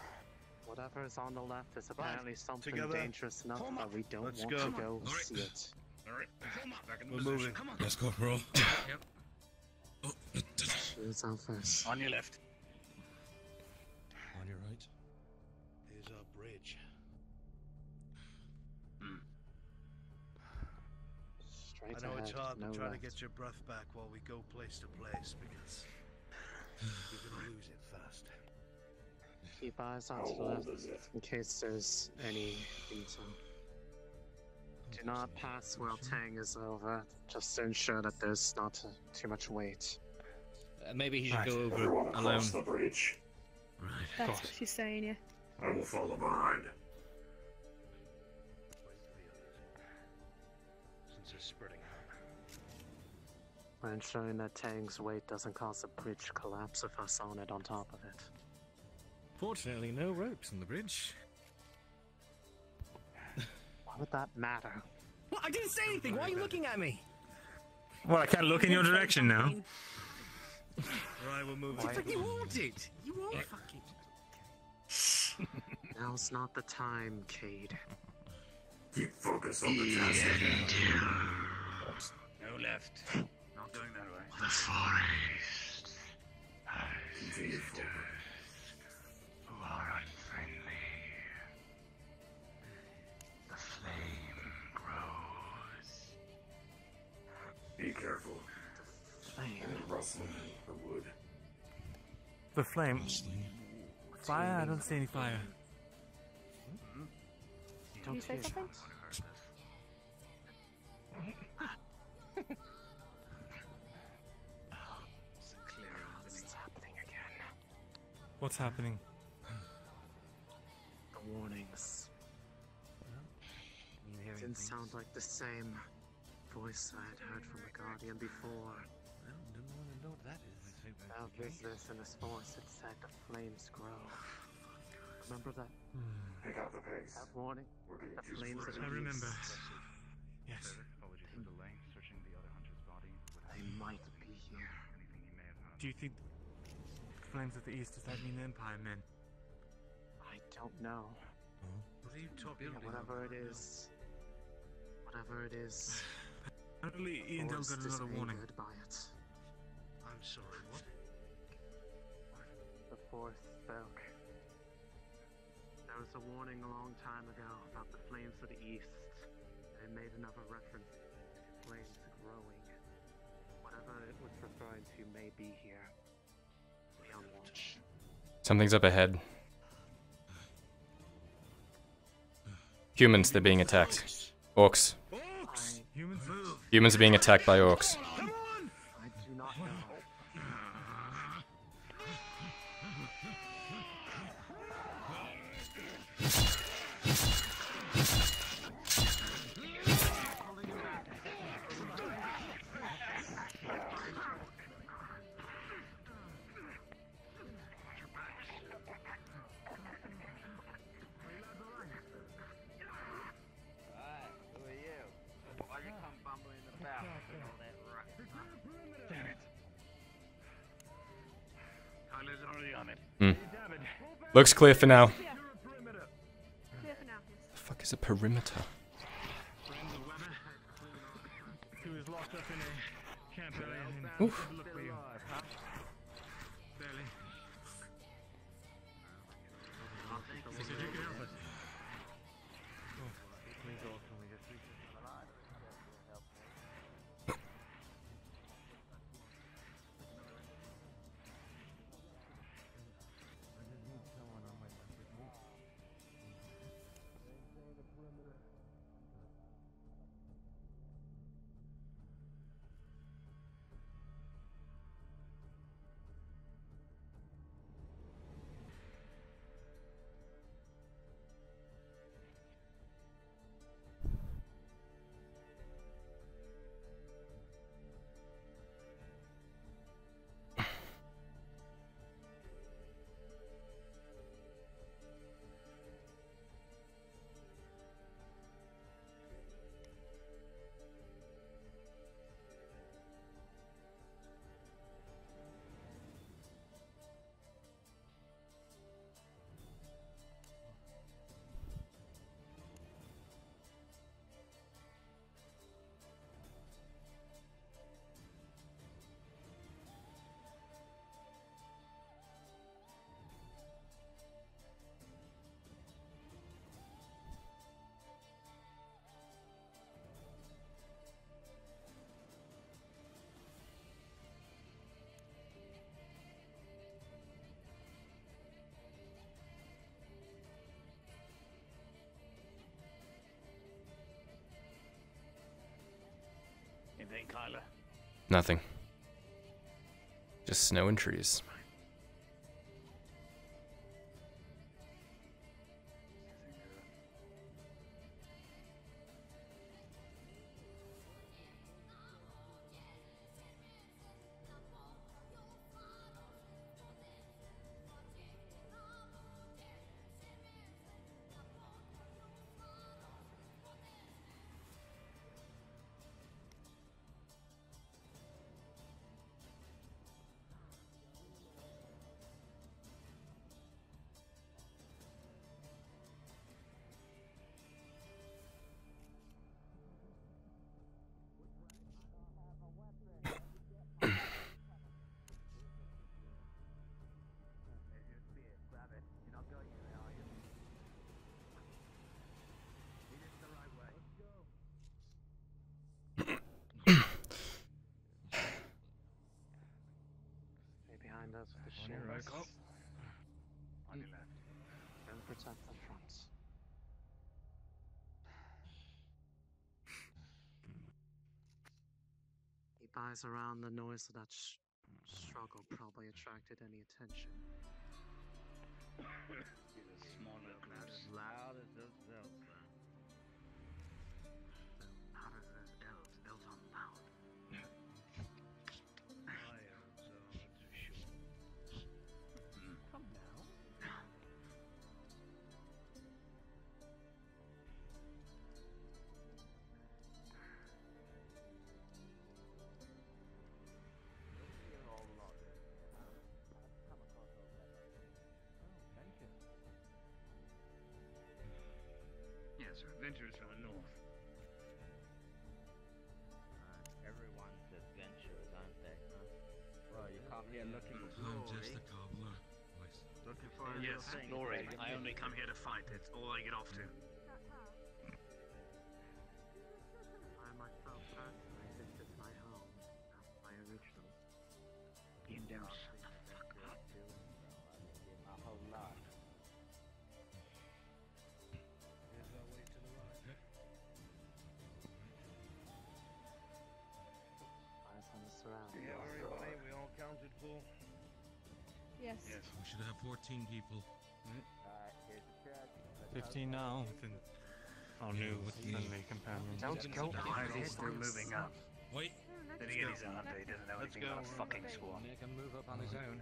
Whatever is on the left is apparently something together. dangerous enough Form that we don't Let's want go. to go All right. see it. Alright. Back in We're position. moving. Come on. Let's go, bro. Yep. Shoes out first. On your left. On your right. There's our bridge. Straight I know it's hard no to try to get your breath back while we go place to place because you're gonna lose it fast. Keep eyes out to the How left old is it? in case there's any intel. Do not pass while Tang is over, just to ensure that there's not uh, too much weight. Uh, maybe he should Right. go over Everyone alone. across the bridge. Right. That's what she's saying, yeah. I will follow behind. Since it's spreading out. We're ensuring that Tang's weight doesn't cause a bridge collapse with us on it on top of it. Fortunately, no ropes on the bridge. Why would that matter? Well, I didn't say anything. Why are you looking at me? Well, I can't look in your direction now. Right, we'll move It's you won't it. You won't fucking. Now's not the time, Cade. Keep focus on the task at hand. No left. Not going that way. The forest has visitors who are unfriendly. The flame grows. Be careful. Flame. And rustling the wood. The flame. Fire? I don't see any fire. Can you say something? It's happening again. What's happening? The warnings. Didn't sound like the same voice I had heard from the Guardian before. Our visitors in this forest had said the flames grow. Remember that? Hmm. Pick up the pace. That warning? We're being The flames swift. of the east. Yes. Apologies for delay. Searching the other hunter's body. They might be here. Do you think flames of the east does that mean Empire men? I don't know. Hmm? What are you talking Yeah, about? whatever it is. Whatever it is. Apparently, Ian Dell got another warning. by it. I'm sorry, what? The Force spoke. There was a warning a long time ago about the flames of the east. They made another reference to flames growing. Whatever it was referring to may be here. Be on watch. Something's up ahead. Humans, they're being attacked. Orcs. Humans are being attacked by orcs. Looks clear for now. Clear for now. The fuck is a perimeter? Who Nothing. Just snow and trees. Shearers. On your left. And protect the fronts. Keep eyes around the noise of that sh- struggle probably attracted any attention. as loud as those Yes, adventurers from the north. Uh, everyone's adventurers, aren't they? Huh? Well, you come here looking for glory. I'm just a cobbler. Looking for Yes, little glory. I only come here to fight. It's all I get off to. Yes. We should have 14 people. Alright, here's the church. 15 now. Our new friendly companion. Don't go behind He's still moving up. Wait. Then again, he's an hunter. He doesn't know anything about a fucking swan. Make him move up on his own.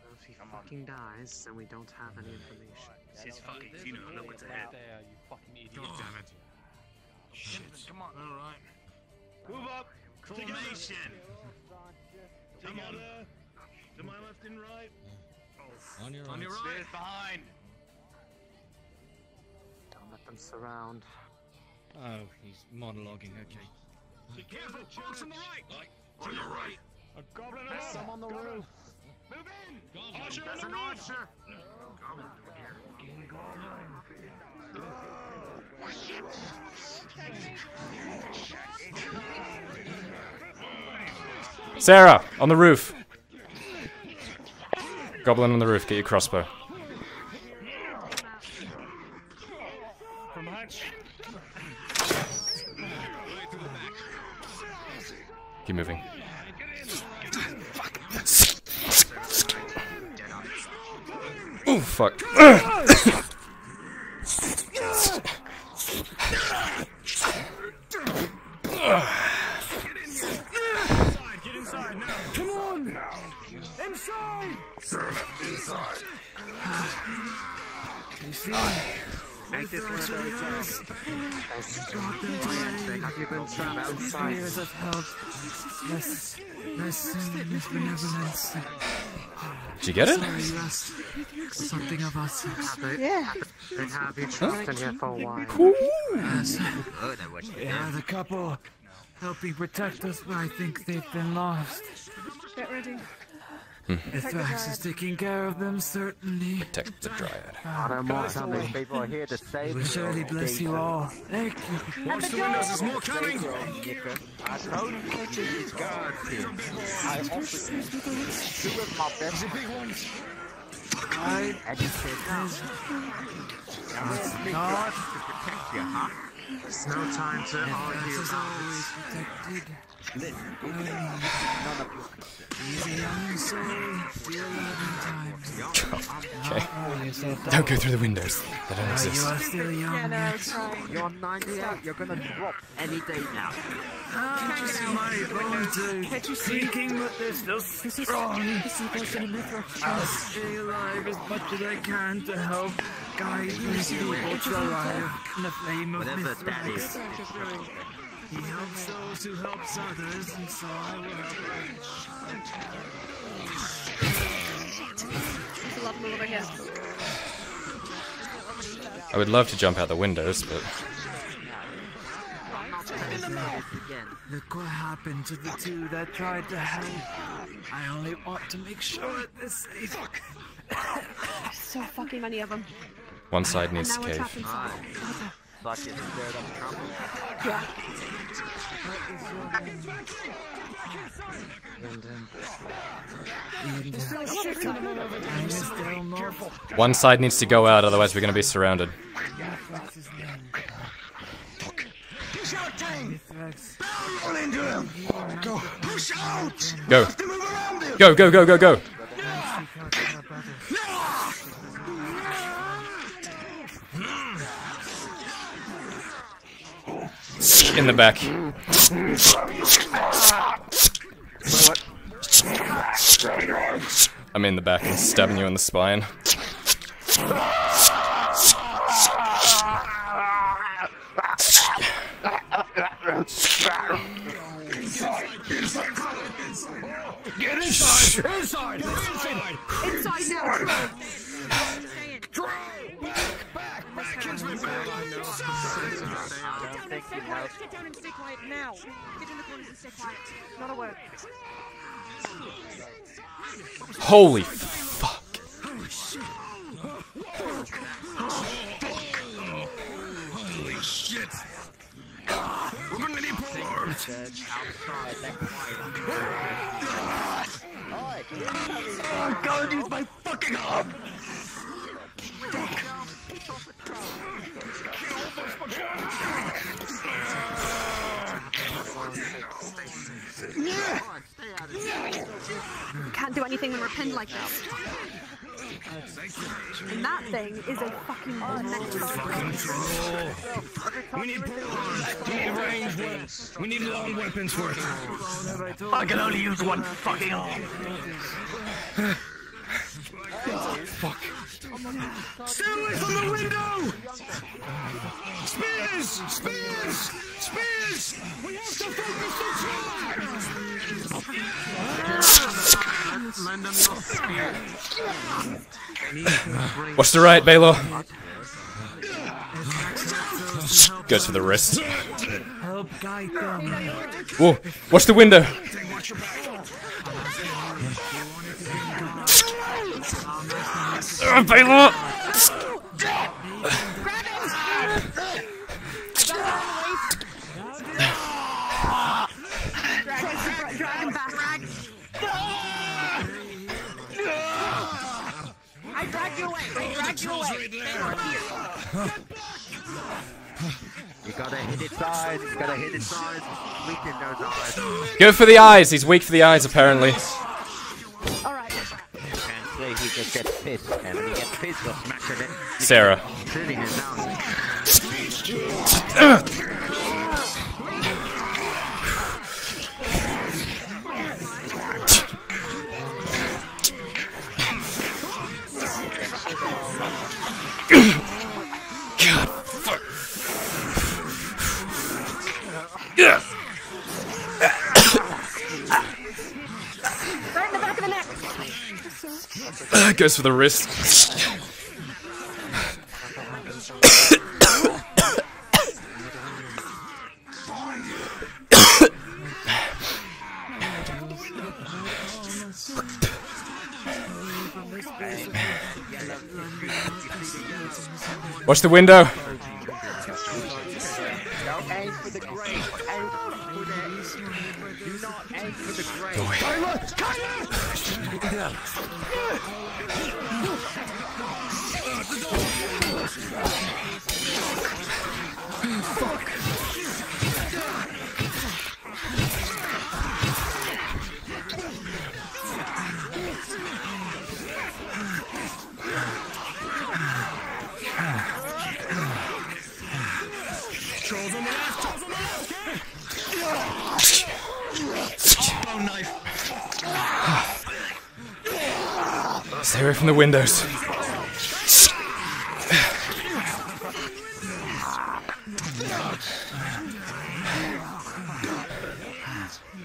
Well, if he Come on. fucking dies, then we don't have any information. It's his fucking funeral. Look what's ahead. There, you fucking idiot. God damn it. Shit. Come on. All right. Move up. Formation. Together. To my left and right. Oh, on your On your right. right. behind. Don't let them surround. Oh, he's monologuing, okay. Be careful. Folks on the right. On your right. A goblin There's some on the roof. Move in. Goblin. Archer There's on an the roof. archer. Sarah, on the roof. Goblin on the roof, get your crossbow. Keep moving. Oh fuck. Inside. Inside. You see? Make this one very tough. Have you been trapped inside? Years of help, less, less sin, benevolence. Did you get it? Sorry, you asked something of us. Yeah. They have you trapped in here for a while. Yes. Yeah, the couple helping protect us, but I think they've been lost. Get ready. Mm. If Thrax is taking care of them, certainly. Protect the dryad. I don't want some of these people are here to save He will you. surely bless you all. Thank you. Watch the windows. There's more coming. I told you to keep his guard here. I offered you two of my best friends. I And you said no. Now it's me not. to protect you, huh? There's no time to Thrax argue about always protected. Listen, none of you He's a young soul, still loving times. Okay. You're so Don't go through the windows. They don't You exist. are still young. Yeah, no, I was. You're 98, you're gonna drop any day now. Ah, just my bones are sinking, but they're still strong. I'll stay alive as much as I can to help guide these people to in the flame of Whatever that Mithrax. He helps those who helps others, and so I will help There's a lot more over here. I would love to jump out the windows, but Look what happened to the two that tried to help. I only want to make sure that they're safe. so fucking many of them. One side needs to cave. trapped inside. thought you stirred up trouble. Yeah. One side needs to go out, otherwise we're gonna be surrounded. Push out, Tang! Roll into him! Go! Go. Have to move around him! Go, go, go, go, go! In the back. I'm in the back and stabbing you in the spine. Get inside! Inside! Inside! Inside now! Get down Get down and stay quiet now. Get in the corners and stay quiet. Not a word. Holy fuck. Holy shit! We're gonna need more! Oh, God, use my fucking arm! Can't do anything when we're pinned like this. And that thing is a fucking Control. We need pulls. We need range weapons. We need long weapons for it. I can only use one fucking arm. Fuck. Stay away from the window! Spears! Spears! Spears! We have to focus your spear. Watch the right, Baylor. Goes for the wrist. Whoa, watch the window. I you gotta hit its eyes. You gotta hit its eyes. Weaken those eyes. Go for the eyes. He's weak for the eyes, apparently. Alright. Can't say he just gets pissed, and when he gets pissed, he'll smash it in. Sarah. Sitting is. God, fuck. Yeah. Right in the back of the neck. Uh, goes for the wrist. Watch the window. Stay away from the windows.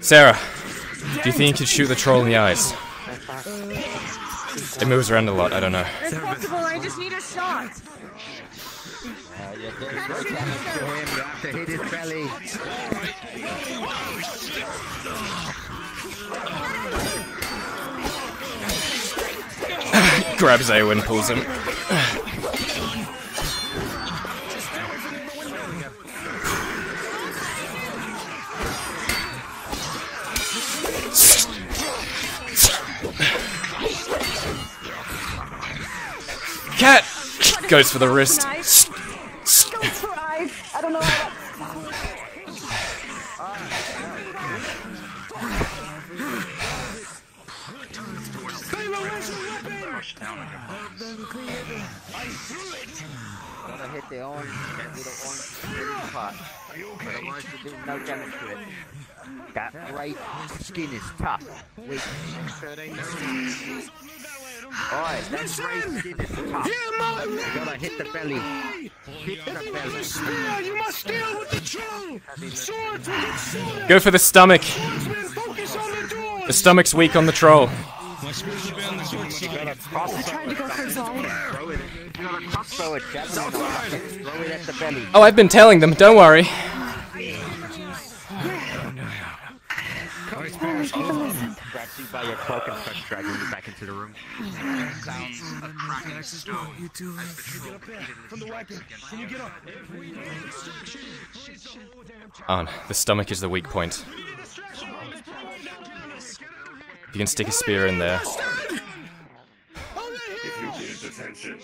Sarah, do you think you could shoot the troll in the eyes? It moves around a lot, I don't know. It's possible. I just need a shot. You grabs AO and pulls him. Cat goes for the wrist. That great skin is tough. Weak. Alright, that great skin is tough. You gotta hit the belly. Hit the belly. You must deal with the troll! Swords will get shorter! Go for the stomach. Focus on the door! The stomach's weak on the troll. My spears will be on the sword side. I tried to go for Zol. Throw a javelin on it. Throw it at the belly. Oh, I've been telling them. Don't worry. Oh, Grabs you by your cloak and starts dragging you back into the room. Sounds of cracking stone. As the troll From the wagon. Can you get up? Oh, no. the stomach is the weak point. If you can stick a spear in there. If you give attention.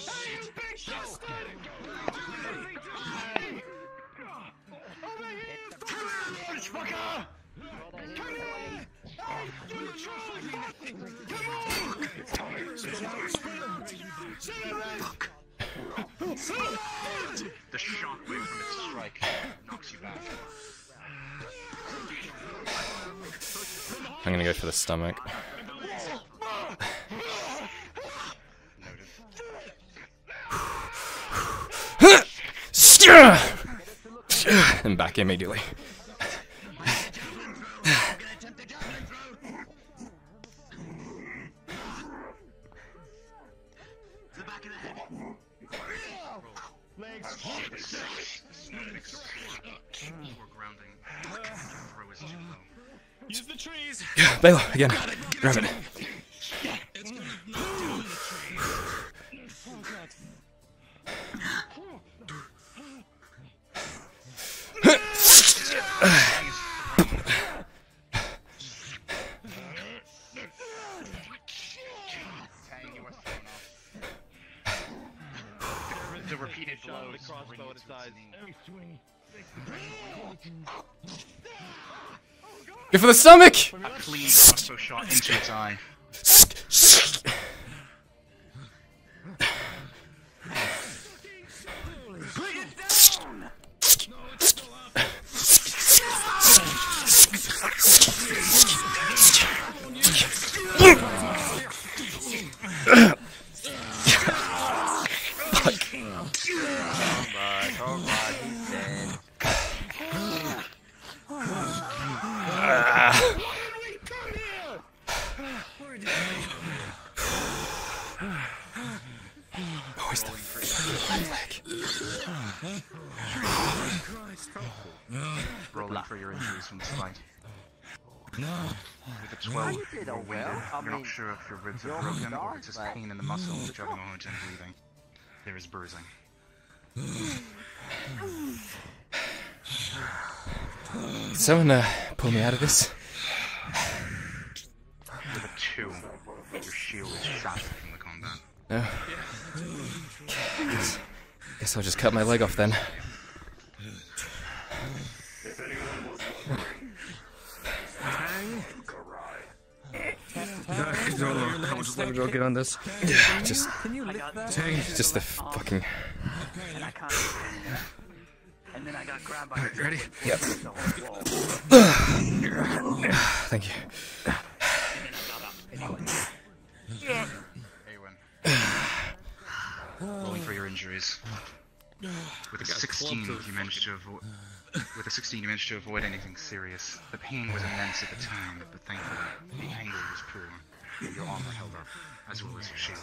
The from its strike knocks you back. I'm gonna go for the stomach. And back immediately. The trees! Baylor, again. Grab it. The repeated blows crossbow at its eyes. For the stomach! A shot into its eye. Ribs you're are broken or it's just done, pain in the muscle juggling and breathing. There is bruising. Someone uh, pull me out of this? With a 2, your shield is shattered from the combat. No. Guess, guess I'll just cut my leg off then. How much longer do I get on this? Yeah, just. Can you lift that? Just the fucking. And then I got grabbed by the Ready? Yep. Thank you. Rolling for your injuries. With a 16, clubs you managed to avoid. With a 16, you managed to avoid anything serious. The pain was immense at the time, but thankfully, the angle was poor. Your armor held up, as well as your shield.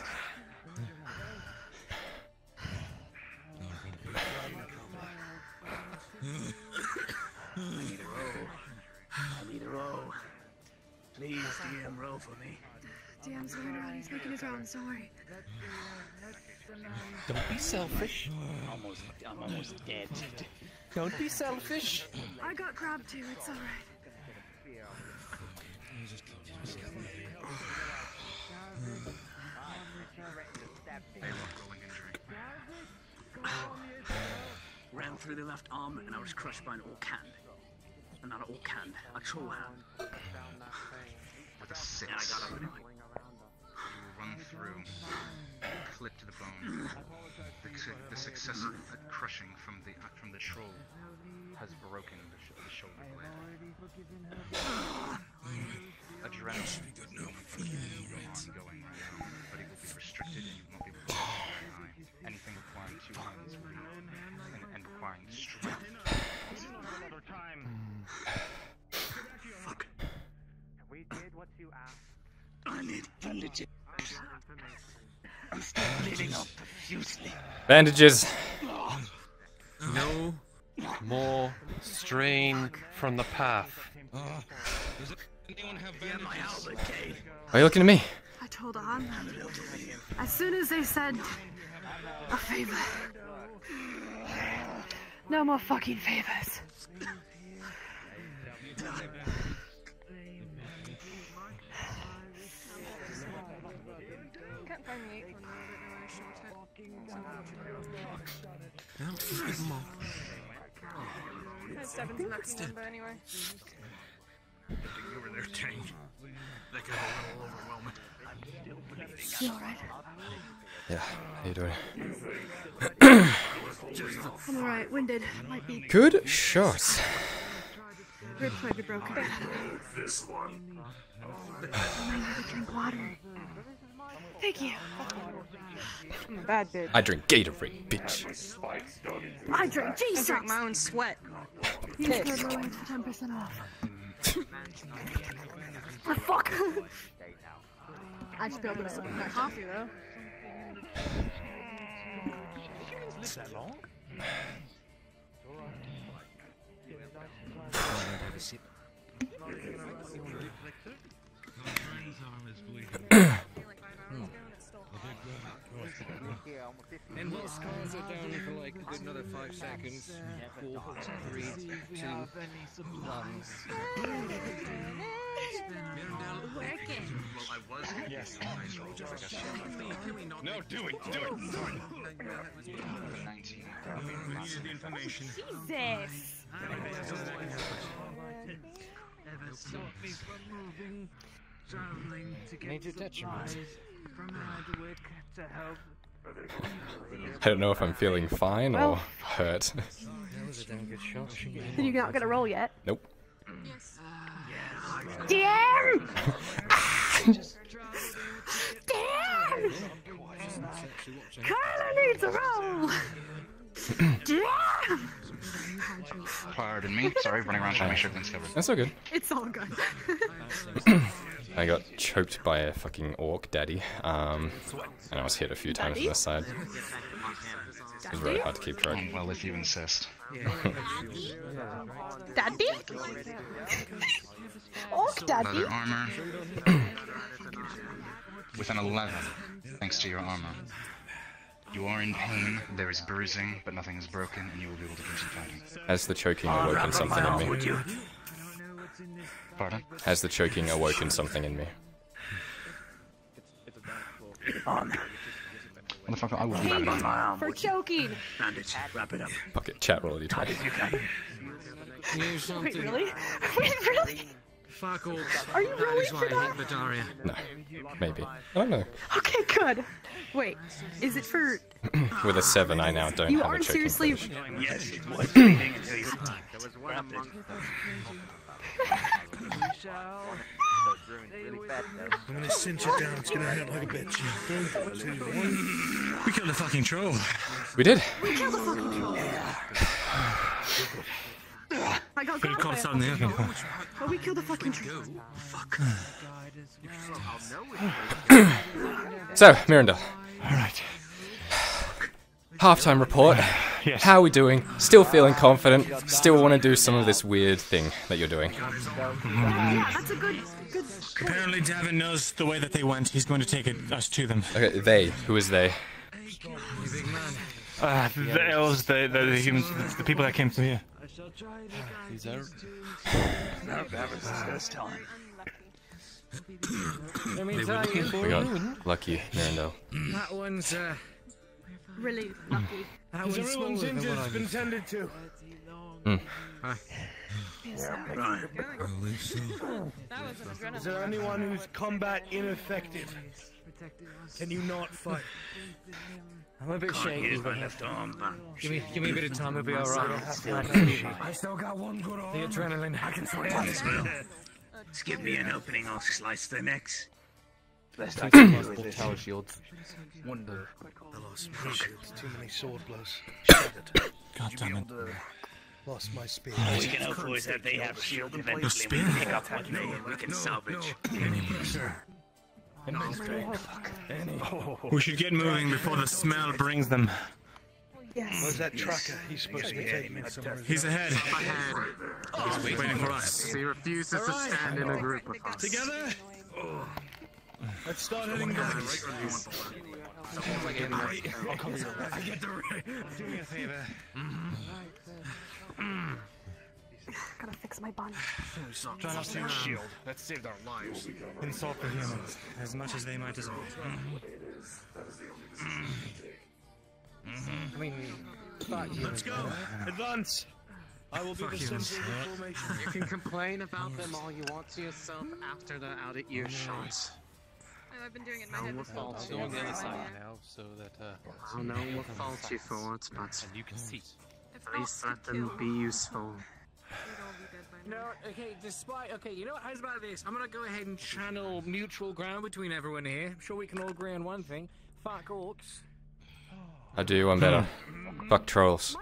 I need a row. I need a row. Please, DM, row for me. DM's going around, he's making his rounds, don't worry. Don't be selfish. Almost, I'm almost dead. Don't be selfish. I got grabbed too, it's alright. ran through the left arm, and I was crushed by an orc hand. And not an orc hand, a troll hand. With a six. And I got up anyway. You run through, clip to the bone. The, su- the successive crushing from the uh, from the troll has broken the, sh- the shoulder blade. Adrenaline is ongoing right now, but it will be restricted and you will not be able to use your eye. Anything requiring two hands will be and, and requiring strength. Fuck. We did what you asked. I need bandages. I'm still bleeding out profusely. Bandages. No more strain from the path. Why are you looking at me? I told on as soon as they said a favor. No more fucking favors. It. No, just give them all. Had seven's the next one, but anyway. Over there, Tang. That could a little overwhelming. You alright? Yeah, how you doing? I'm alright. Winded. Might be. Good shot. Ribs might be broken. This one. I need to drink water. Thank you. I'm a bad bitch. I drink Gatorade, bitch. I drink Jesus. I drink my own sweat. Use code Lorenz for 10% off. oh, fuck. I spilled it all. Got coffee though. that long? Have a sip. And while scars are down for like a good another five seconds, four, three, two, one. Yes. No, do it, do it, do it. We needed the information. Jesus. Ever stop me from moving, traveling to get Major detriment. supplies from Hardwick to help. I don't know if I'm feeling fine or hurt. That was a damn good shot. Then you're not gonna roll yet. Nope. Damn! Damn! Carla needs a roll! Damn! Pardon me. Sorry, running around trying to make sure everything's covered. That's all good. It's all good. I got choked by a fucking orc daddy, um, and I was hit a few times on the side. It was very hard to keep track. Well, if you insist. Daddy? Orc daddy? Leather armor. With an 11, thanks to your armor. You are in pain, there is bruising, but nothing is broken, and you will be able to continue fighting. As the choking awoken something in me? Pardon? Has the choking awoken something in me? On. Motherfucker, I will wrap it up. For choking! Bandage, wrap it up. Fuck it, chat roll you Tight as you can. Wait, something. really? Wait, really? Fuck all. Are you That really is why for I that? hate Badaria. No. Maybe. I don't know. Okay, good. Wait, is it for. With a 7, I now don't You have a aren't choking seriously. fetish. Yes, it was bleeding until you I'm gonna cinch it down. It's gonna hurt like a bitch. Three, two, one. We killed a fucking troll. We did. We killed the fucking troll! I got Could have caught got something the other. But we killed the fucking troll. So, Miranda. Alright. Halftime report. Yes. How are we doing? Still feeling confident? Still want to do some of this weird thing that you're doing? Yeah, that's a good. good. Apparently, Davin knows the way that they went. He's going to take it, us to them. Okay, they. Who is they? Uh, the elves, the, the, the humans, the, the people that came through here. He's out. No, that was this time. Let me tell you, We got lucky, Miranda. that one's uh, Really lucky. Has everyone's injuries been tended to? Hmm. Right. That was an adrenaline. Is there anyone who's combat ineffective? Can you not fight? I'm a bit Can't shaky. use my left arm, but- Give me, give me a bit of time. We'll be all right. I still got one good arm. The adrenaline. I can sort Honest, Bill. Just give me an opening, I'll slice their necks. Best I can do with this. tower shields. Wonder. I lost my shields. Too many sword blows. Shattered. God damn it. Lost my spear. All we can hope for is that they have shield eventually and we pick up what they we can salvage. We should get moving before the smell brings them. Yes. Where's that tracker? He's supposed to be taking me somewhere. He's ahead. Ahead. He's waiting for us. He refuses to stand in a group with us. Together? Oh. Let's start heading back. I get the right. Do me a favor. Gotta fix my bun. Try not to um, That saved our lives. insult the humans as much as they might as well. I mean. Let's go. Advance. I will be the Fuck you. center of formation. You can complain about them all you want to yourself after they're out at earshot. I've been doing it in No my head one this whole faults time. you. on the other side now, so that uh, I'll know what fault you for it, but and you can see. at least let them be useful. No, okay, despite. Okay, you know what? How's about this? I'm gonna go ahead and channel mutual ground between everyone here. I'm sure we can all agree on one thing. Fuck orcs. I do one better. Hmm. Fuck trolls.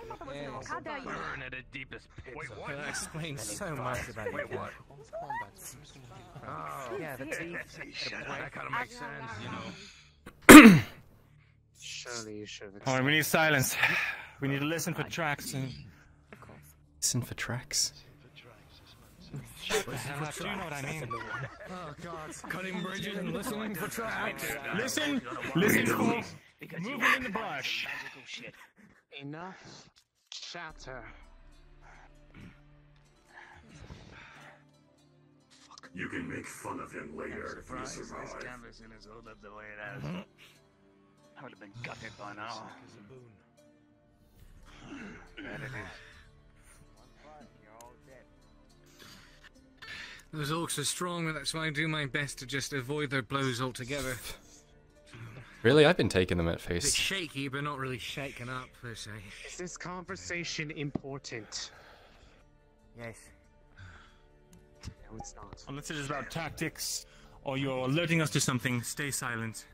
How dare? Burn at the deepest pits. Wait, Okay, that explains so much about you. Ken. Oh, yeah, the teeth. That kind of makes sense, you know. Surely you should have Alright, we need silence. We need to listen for tracks and. Listen for tracks. Shut the hell up, you know what I mean. Oh god, cutting bridges and listening for tracks. Listen, listen for movement in the brush. Enough chatter. You can make fun of him later if you Surprised this survive. canvas is held up the way it has. Hmm? I would have been gutted by now. There it is. Those orcs are strong, and that's why I do my best to just avoid their blows altogether. Really? I've been taking them at A bit face. shaky, but not really shaken up per se. Is this conversation important? Yes. No, it's not. Unless it is about tactics or you're alerting us to something, stay silent.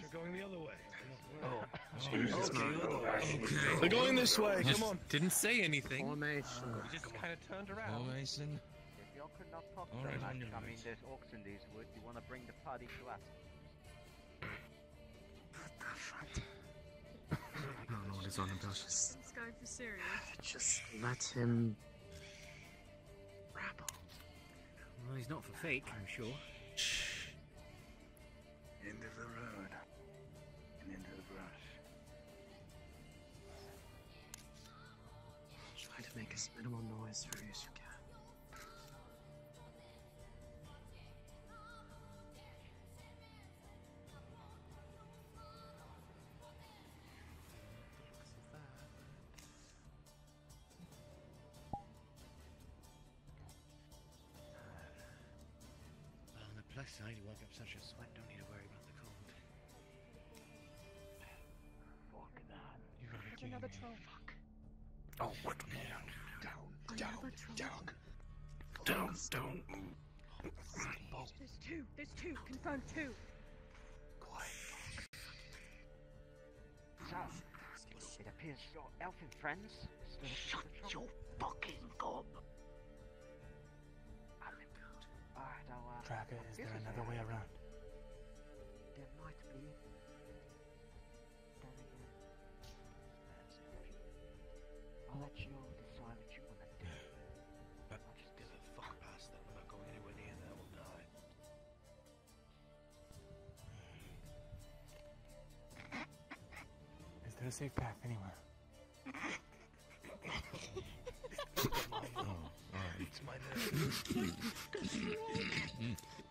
There. Yes, You're going the other way. Oh, oh Okay. They're going this way. Come on. Didn't say anything. Formation. Oh, we just kind of turned around. Oh, Formation. If you could not talk so right, much, I mean, there's orcs in these woods. You want to bring the party to us? I don't know what he's on about. Just, Let's go for serious. just let him rabble. Well, he's not for fake, I'm sure. End of the road. As minimal noise for you as you can. On the plus side, you woke up such a sweat. Don't need to worry about the cold. Fuck that. You got There's another troll. Oh, what? Down, down, Another troll. down, down, down. There's two. There's two. Confirmed two. Quiet. So, it appears your elfin friends stood up to the trouble. Fucking gob. Alright, I'll, uh, Tracker, is there another way around? Safe path anywhere? It's my nerve.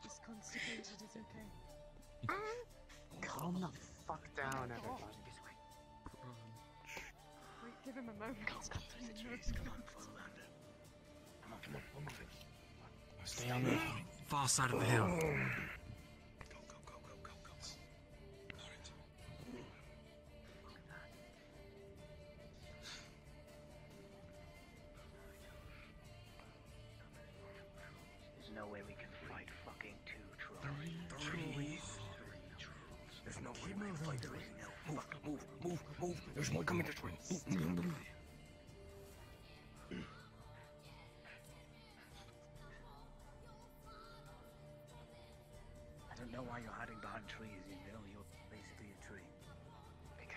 Just constipated is okay. Calm the fuck down, everybody. Wait, give him a moment. Come on, follow Lander. Come on, come on, we're moving. Stay on the far side of the hill.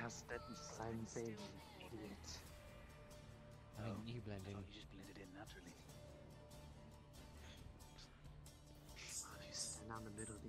Because that I'm being idiot. I mean, you blend in. Oh, you just blended in naturally. Stand out in the middle of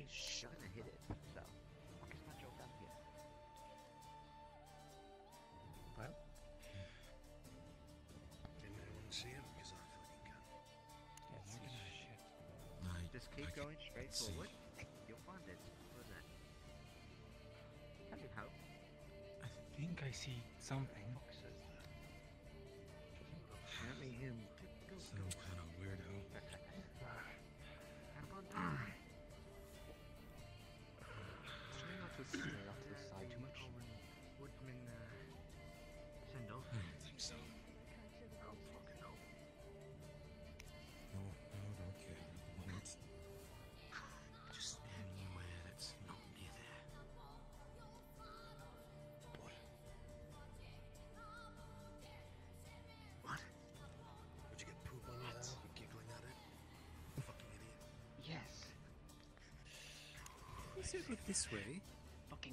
this direction. You're gonna hit it. So, Fuck is my joke up here? Well? Didn't anyone see him? Because I fucking can. just keep going straight forward. You'll find it. What is that? Have you hope? I think I see something. Apparently him. Some kind of said look this way.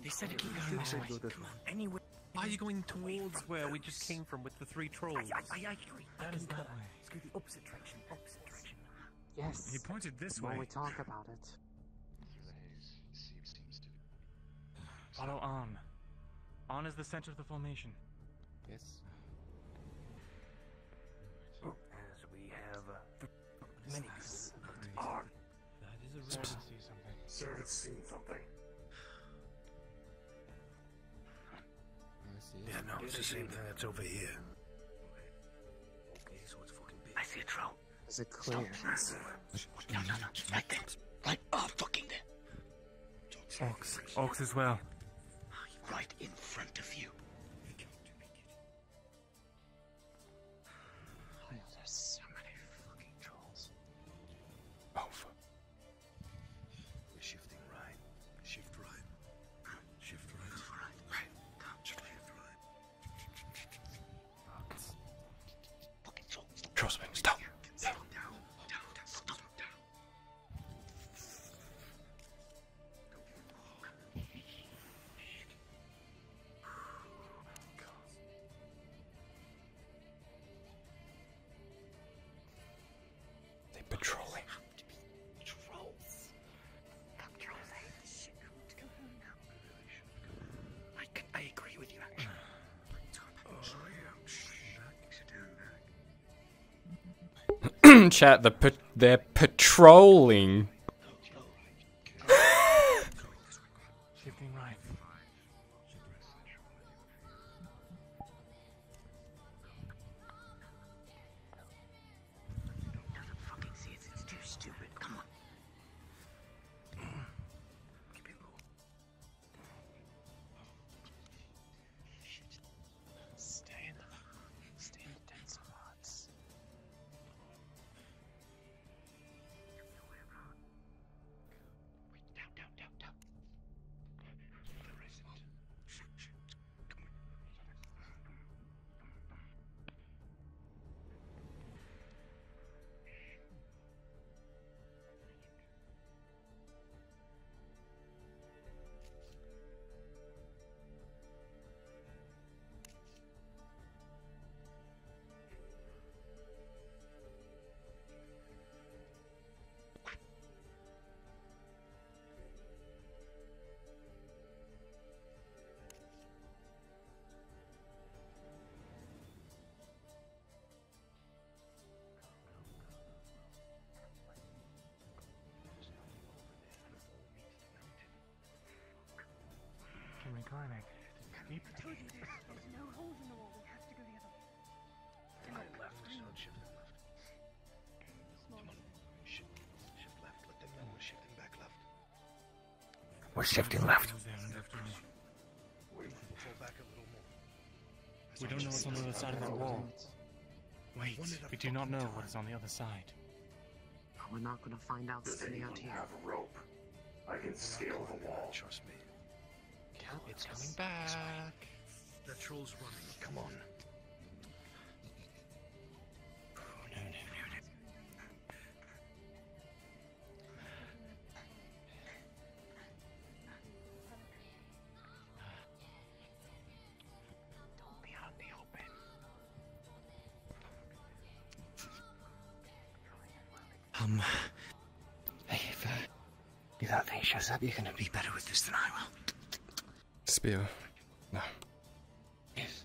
They said it keep clear. going said this go way. this Come way. on, anyway. Why are you going towards where we just came from with the three trolls? I, I, I agree. That is that way. Let's go the opposite direction. Opposite direction. Yes. He pointed this When way. we talk about it. Follow on. On is the center of the formation. Yes. As we have uh, many people are. That is a Sir, red. see something. Sir, it's it's the same thing that's over here. Okay, so it's fucking big. I see a troll. Is it clear? No, no, no. Right there. Right. Oh, fucking there. Ox. Ox as well. Ah, right in chat, the they're patrolling. Keep There's no holes in the wall. We have to go the other way. Go left. Start shifting left. Come on. Shift, shift left. Let them know we're shifting back left. We're shifting left. Fall back a little more. We don't know what's on the other side of that wall. Wait, we do not know what is on the other side. We're not gonna find out Does standing out here. have a rope? I can scale the wall. Trust me. It's coming back. The troll's running. Come on. Don't be out in the open. Um. Hey, if, uh, if that thing shows up, you're gonna be better with this than I will. Spear. No. Yes.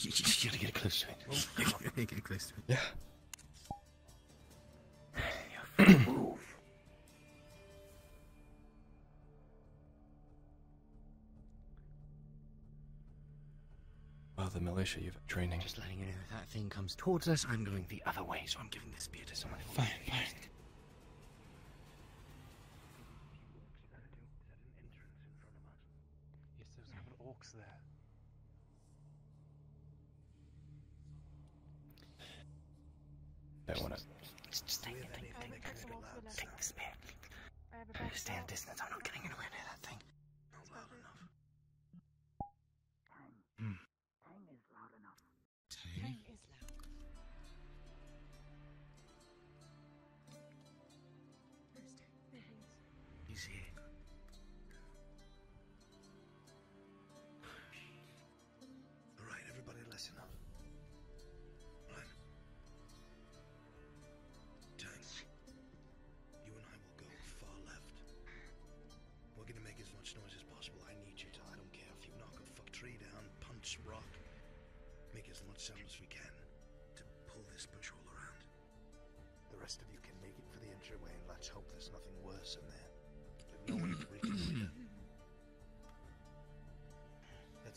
You, you, you gotta get close to it. Oh. you gotta get close to it. Yeah. Move. Well, the militia you've had training. Just letting you know if that thing comes towards us, I'm going the other way, so I'm giving this spear to someone. Fine, fine. Yes, there's a couple of orcs there. Don't want to. Just think, think, think, think, think, spear. Stay at distance. I'm not getting near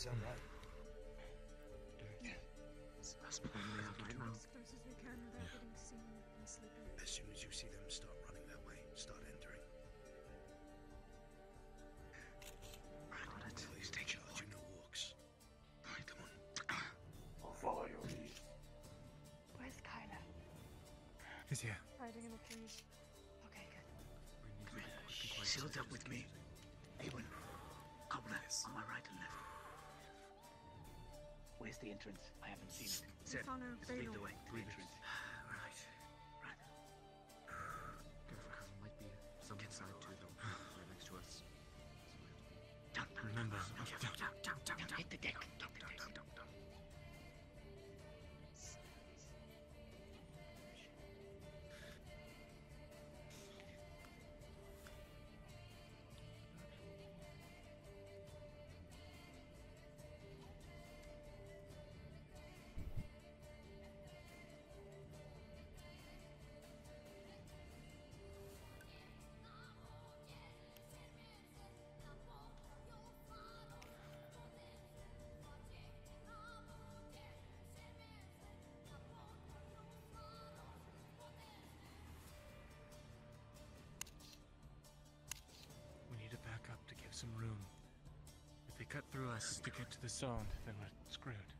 sound right? That's pulling me out right now. As close as we can without getting seen and sleeping. As soon as you see them start running that way, start entering. Got it. Please take charge. You know walks. Alright, come on. I'll follow your lead. Where's Kyler? He's here. Hiding in the trees. Okay, good. Shield up with me. Ewan. Cobbler, on my right and left. Where's the entrance? I haven't seen it. Sir, Follow just lead the way. The entrance. Cut through us to get to the zone, then we're screwed.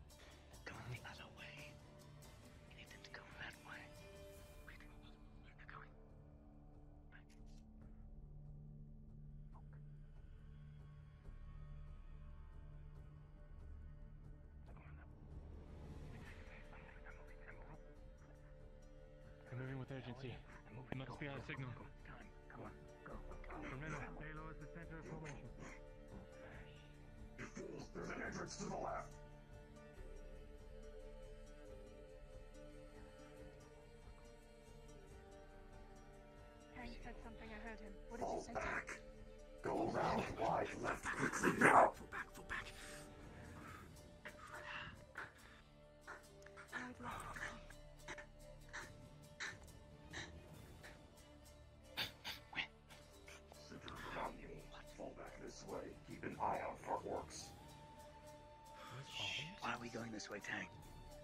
Are we going this way, Tang?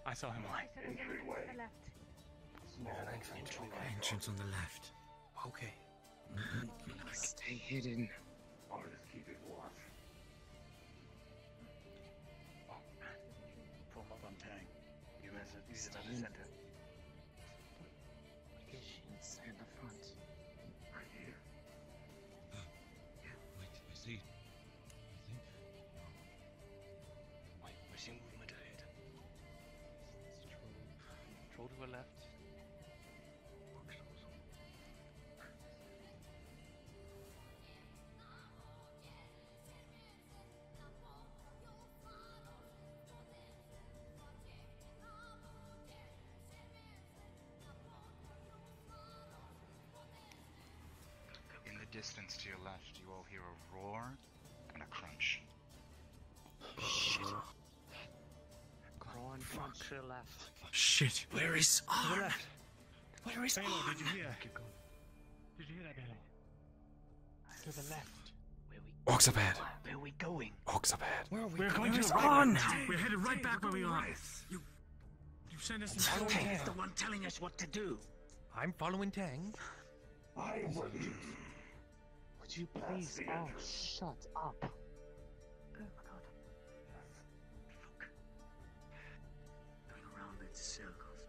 I saw him. Why? Said there's an entrance to the left. Entrance on the left. Okay. Stay hidden. I'll just keep it watch. Form up on Tang. You miss it. Use it center. Distance to your left, you all hear a roar and a crunch. Shit. Go on, front to the left. Shit. Where is Arn? Where is Balo, did you hear? Did you hear that, Balo? To the left. Orcs up ahead. Where are we going? Orcs up ahead. Where are we going? We're going Where's to right Arn? now. We're headed right back where we are. You, you sent us in Tang is the one telling us what to do. I'm following Tang. I wouldn't. Would you please? the Oh, shut up. Oh my god. Going around in circles.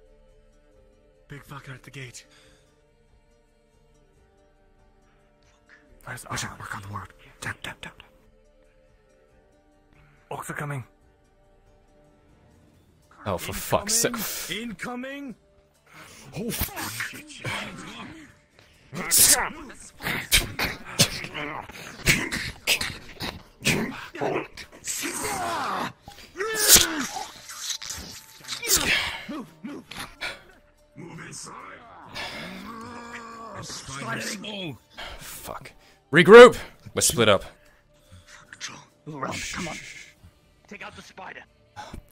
Big fucker at the gate. Where's Watch out, work on the word. Tap, tap, tap. Orcs are coming. Oh, for fuck's sake. Incoming! Oh, fuck. Move, move. Move inside. Oh, fuck. Regroup! We're split up. Control. Come on. Take out the spider.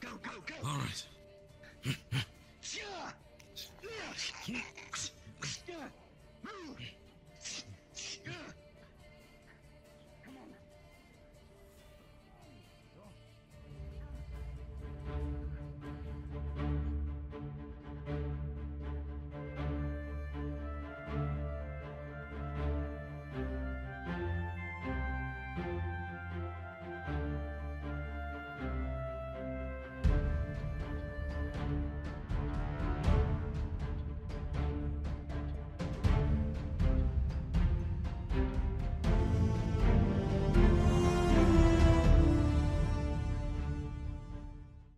Go, go, go. All right.